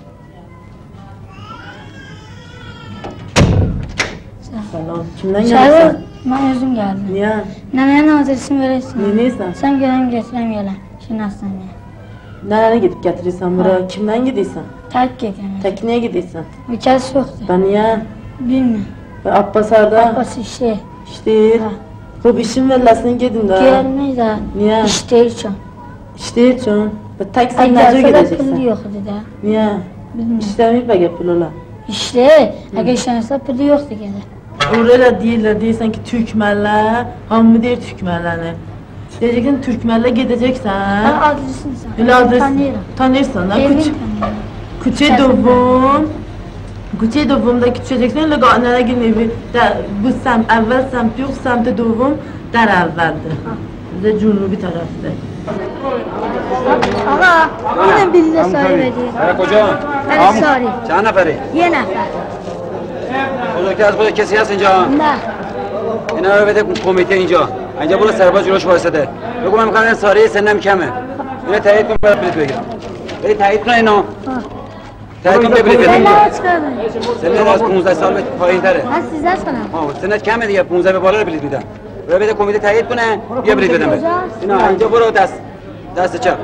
Speaker 41: Selam. Kimden
Speaker 12: geldin
Speaker 41: sen?
Speaker 12: Ben özüm geldim.
Speaker 41: Niye?
Speaker 12: Neneye ne hazırsın verirsin?
Speaker 41: Ne?
Speaker 12: Sen gelen getirem gelen. Şimdi hastaneye.
Speaker 41: Nereye gidip getirirsen buraya? Kimden gidiyorsan?
Speaker 12: Tek
Speaker 41: gidiyorum. Tekneye
Speaker 12: gidiyorsan? Ülkesi yoktu.
Speaker 41: Ben niye?
Speaker 12: Bilmiyorum.
Speaker 41: Ve Abbas
Speaker 12: işte.
Speaker 41: İşte. Bu işin vellasını gidin daha.
Speaker 12: Gelmeyiz ha.
Speaker 41: Niye?
Speaker 12: İşte için
Speaker 41: ishlaydi chu
Speaker 12: bitta taksiga pul
Speaker 41: yo'q
Speaker 12: dedi
Speaker 41: iya ishlamaypaga pul
Speaker 12: ular ishlaydi agar ishlamasa puli yo'q
Speaker 41: degani o'ralar deydilar deysanki turkmanlar hamma deydi turkmanlarni Diyeceksin Türkmenle gideceksin.
Speaker 12: Ben adresin sen.
Speaker 41: Ben adres,
Speaker 12: tanıyorum.
Speaker 41: Tanırsın
Speaker 12: ha.
Speaker 41: Kuç,
Speaker 12: kuçe
Speaker 41: dovum. Kuçe dovumda küçeceksin. Öyle ganana gibi bir de bu sem evvel sem yok sem de dovum der evveldi. Ve cunubi tarafta.
Speaker 12: Ağa, yine bildi söyledi.
Speaker 42: برای کجا؟
Speaker 12: Ben sorry.
Speaker 42: چند؟
Speaker 12: یه نفر.
Speaker 42: بزرگتر از خود کسی هست اینجا؟
Speaker 12: نه.
Speaker 42: اینا رو بده کمیته اینجا اینجا برو سرباز جلوش وایساده بگو من می‌خوام ساره سنم کمه اینو تایید کن برای بلیط بگیرم بری تایید کن اینو تایید کن بلیط
Speaker 12: Ben
Speaker 42: بگیرم
Speaker 12: ne çıkardım?
Speaker 42: سن از 15 سال پایین تره
Speaker 12: size sanırım.
Speaker 42: آه سنت کمه دیگه 15 به بالا رو بلیط میدم بده کمیته تایید کنه. بیا بلیط بدم. اینا اینجا برو دست دست چپ.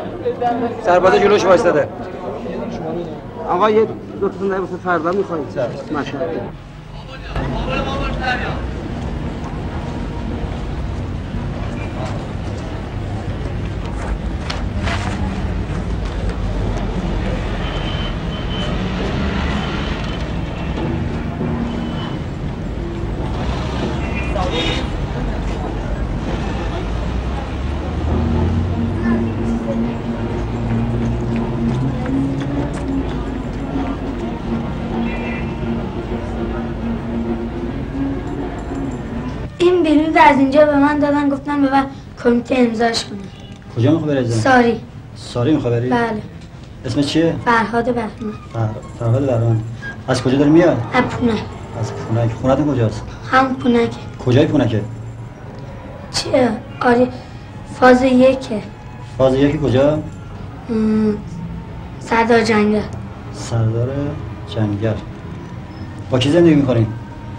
Speaker 42: سرباز جلوش وایساده آقا یه دو تا فردا می‌خواید ماشاءالله.
Speaker 12: از اینجا به من دادن گفتن ببر کمیته امضاش کنه
Speaker 43: کجا می‌خوای بری؟
Speaker 12: ساری
Speaker 43: ساری می‌خوای بری؟
Speaker 12: بله
Speaker 43: اسمت چیه؟
Speaker 12: فرهاد بهمن
Speaker 43: فر- فرهاد برمان از کجا داری میاد؟
Speaker 12: از پونه
Speaker 43: از پونک خونتون کجاست؟
Speaker 12: هم پونکه
Speaker 43: کجای پونکه؟
Speaker 12: چیه؟ آره فاز یکه
Speaker 43: فاز یکی کجا؟
Speaker 12: م، سردار جنگل
Speaker 43: سردار جنگل با کی زندگی می‌کنی؟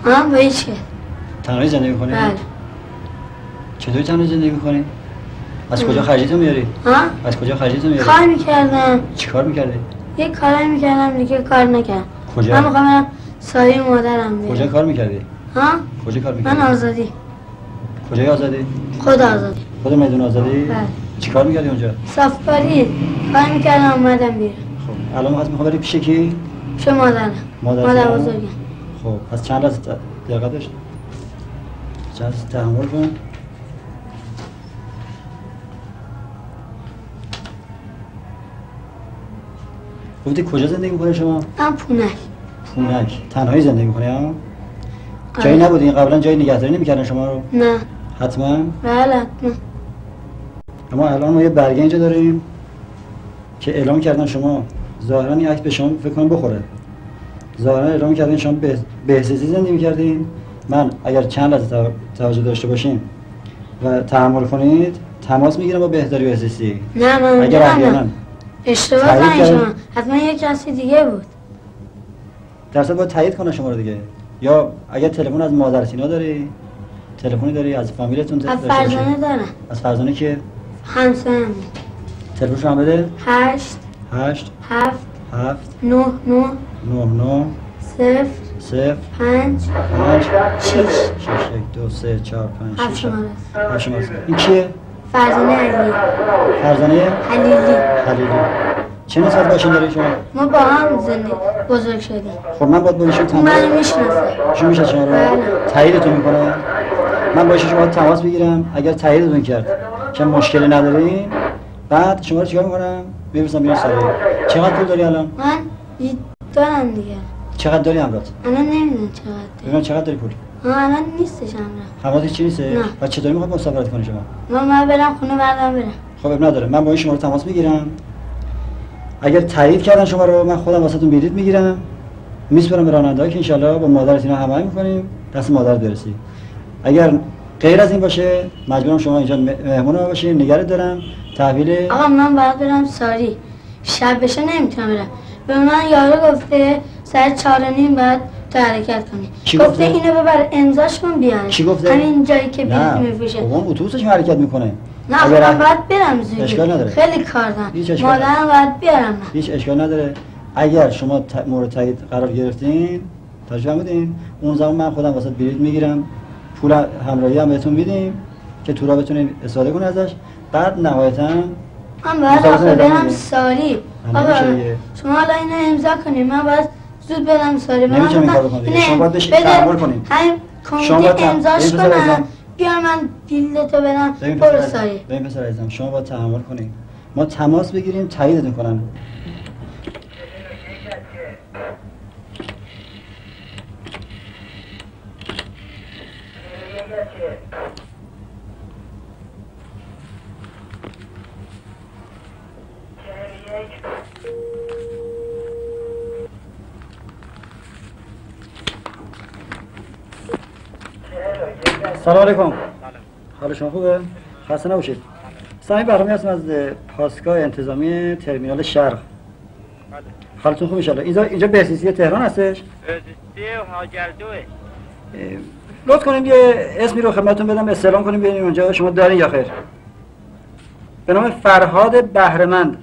Speaker 12: هم با هیچ که
Speaker 43: تنهایی زندگی می‌کنی؟
Speaker 12: بله
Speaker 43: چطوری تنهایی زندگی می‌کنی؟ از کجا خرجیتو میاری
Speaker 12: ها؟
Speaker 43: از کجا خرجیتو میاری
Speaker 12: کار می‌کردم.
Speaker 43: چیکار می‌کردی؟
Speaker 12: یه کاری می‌کردم دیگه کار نکردم.
Speaker 43: کجا؟
Speaker 12: من می‌خوام برم سایه مادرم
Speaker 43: کجا
Speaker 12: برم
Speaker 43: کار می‌کردی؟
Speaker 12: ها؟
Speaker 43: کجا کار می‌کردی؟
Speaker 12: من آزادی.
Speaker 43: کجای آزادی؟
Speaker 12: خود آزادی.
Speaker 43: خود میدون آزادی؟
Speaker 12: بله.
Speaker 43: چیکار می‌کردی اونجا؟
Speaker 12: صافکاری. کار می‌کردم اومدم بیرم
Speaker 43: خب الان می‌خواد می‌خوام بری پیش کی؟
Speaker 12: پیش مادرم.
Speaker 43: مادر
Speaker 12: مادر؟ بزرگم.
Speaker 43: خب پس چند ت- دقت داشت؟ چند تحمل کن. گفتی کجا زندگی می‌کنی شما؟
Speaker 12: من پونک
Speaker 43: پونک تنهایی زندگی می‌کنی ها؟
Speaker 12: آره.
Speaker 43: جایی نبودین قبلا جایی نگهداری نمی‌کردن شما رو؟
Speaker 12: نه
Speaker 43: حتما
Speaker 12: بله حتما
Speaker 43: اما الان ما یه برگه اینجا داریم که اعلام کردن شما ظاهرا این عکس به شما فکر کنم بخوره ظاهرا اعلام کردن شما به بهزیستی زندگی می‌کردین من اگر چند لحظه تو- توجه داشته باشین و تحمل کنید تماس می‌گیرم با بهداری بهزیستی
Speaker 12: نه من
Speaker 43: اگر احیانا.
Speaker 12: اشتباه زنگ
Speaker 43: کرد-
Speaker 12: شما. حتما یه کسی دیگه بود.
Speaker 43: درصد باید تایید کنه شما رو دیگه. یا اگر تلفن از مادر سینا داری؟ تلفنی داری؟ از فامیلتون
Speaker 12: از. فرزانه دارم.
Speaker 43: از فرزانه که
Speaker 12: همسرم
Speaker 43: تلفنش رو هم بده.
Speaker 12: هشت
Speaker 43: هشت
Speaker 12: هفت
Speaker 43: هفت
Speaker 12: نه نه
Speaker 43: نه نه
Speaker 12: صفر
Speaker 43: صفر
Speaker 12: پنج
Speaker 43: پنج
Speaker 12: شیش
Speaker 43: شش یک دو سه چهار پنج
Speaker 12: هفت
Speaker 43: شش
Speaker 12: شماره.
Speaker 43: هفت شماره. این کیه؟
Speaker 12: فرزانه علی.
Speaker 43: فرزانه؟
Speaker 12: حلیلی
Speaker 43: خلیلی. چه نسبت باشین داری شما؟
Speaker 12: ما با هم زندگی بزرگ شدیم.
Speaker 43: خب من باید با ایشون تماس
Speaker 12: منو می‌شناسه.
Speaker 43: ایشون میشه شما رو؟
Speaker 12: بله.
Speaker 43: تاییدتون می‌کنه من با ایشون شما تماس بگیرم. اگر تاییدتون کرد. که مشکلی ندارین بعد شما رو چیکار می‌کنم؟ بفرستم بیرون سریع چقدر پول داری الان؟
Speaker 12: من دارم دیگه.
Speaker 43: چقدر داری همراهت
Speaker 12: الان نمی‌دونم چقدر
Speaker 43: ببینم چقدر داری پول؟
Speaker 12: ها الان نیستش همراه
Speaker 43: همراهت چی نیسته
Speaker 12: نه.
Speaker 43: و چطوری می‌خواد مسافرت کنی شما؟
Speaker 12: من باید برم خونه بردم برم.
Speaker 43: خب اب نداره. من با این شما رو تماس می‌گیرم. اگر تایید کردن شما رو من خودم واسهتون بلیط می‌گیرم. میسپرم به راننده که انشالله با مادرت اینا هماهنگ می‌کنیم. دست مادر برسی. اگر غیر از این باشه مجبورم شما اینجا مهمون ما باشین. نگرت دارم. تحویل
Speaker 12: آقا من باید برم ساری. شب بشه نمی‌تونم برم. به من یارو گفته ساعت چهار نیم باید تو حرکت کنی
Speaker 43: کی
Speaker 12: گفته؟ اینو ببر امضاش کن بیارش
Speaker 43: کی گفته؟
Speaker 12: همین جایی که بلیط میفروشه.
Speaker 43: اون اتوبوسش حرکت می‌کنه.
Speaker 12: نه
Speaker 43: اگر-
Speaker 12: من باید برم زودی.
Speaker 43: اشکال نداره.
Speaker 12: خیلی کار دارم. مادرم باید بیارم
Speaker 43: هیچ اشکال نداره. اگر شما ت- مورد تایید قرار گرفتین ترجمه بودین اون زمان من خودم واسه بلیط می‌گیرم. پول همراهی هم بهتون میدیم که تو را بتونین استفاده کنید ازش. بعد نهایتا
Speaker 12: من باید آخه برم. ساری
Speaker 43: نه،
Speaker 12: آقا. شما حالا اینو امضا کنید من باید زود برم ساری من
Speaker 43: نمی‌تونی این کارو.
Speaker 12: اینو
Speaker 43: شما باید
Speaker 12: بده،
Speaker 43: تحمل کنید.
Speaker 12: همین امضاش
Speaker 43: ببین پسر
Speaker 12: کنم. بیار من بیلتو
Speaker 43: ببین
Speaker 12: برو ساری
Speaker 43: ببین پسر عزیزم شما باید تحمل کنید ما تماس بگیریم تاییدتون کنن سلام علیکم. حال شما خوبه؟ خسته نباشید. سعی برنامه هستم از پاسگاه انتظامی ترمینال شرق. حالتون خوب انشالله اینجا اینجا بهسیسی تهران هستش؟ اه، لطف کنیم یه اسمی رو خدمتتون بدم استعلام کنیم ببینیم اونجا شما دارین یا خیر. به نام فرهاد بهرمند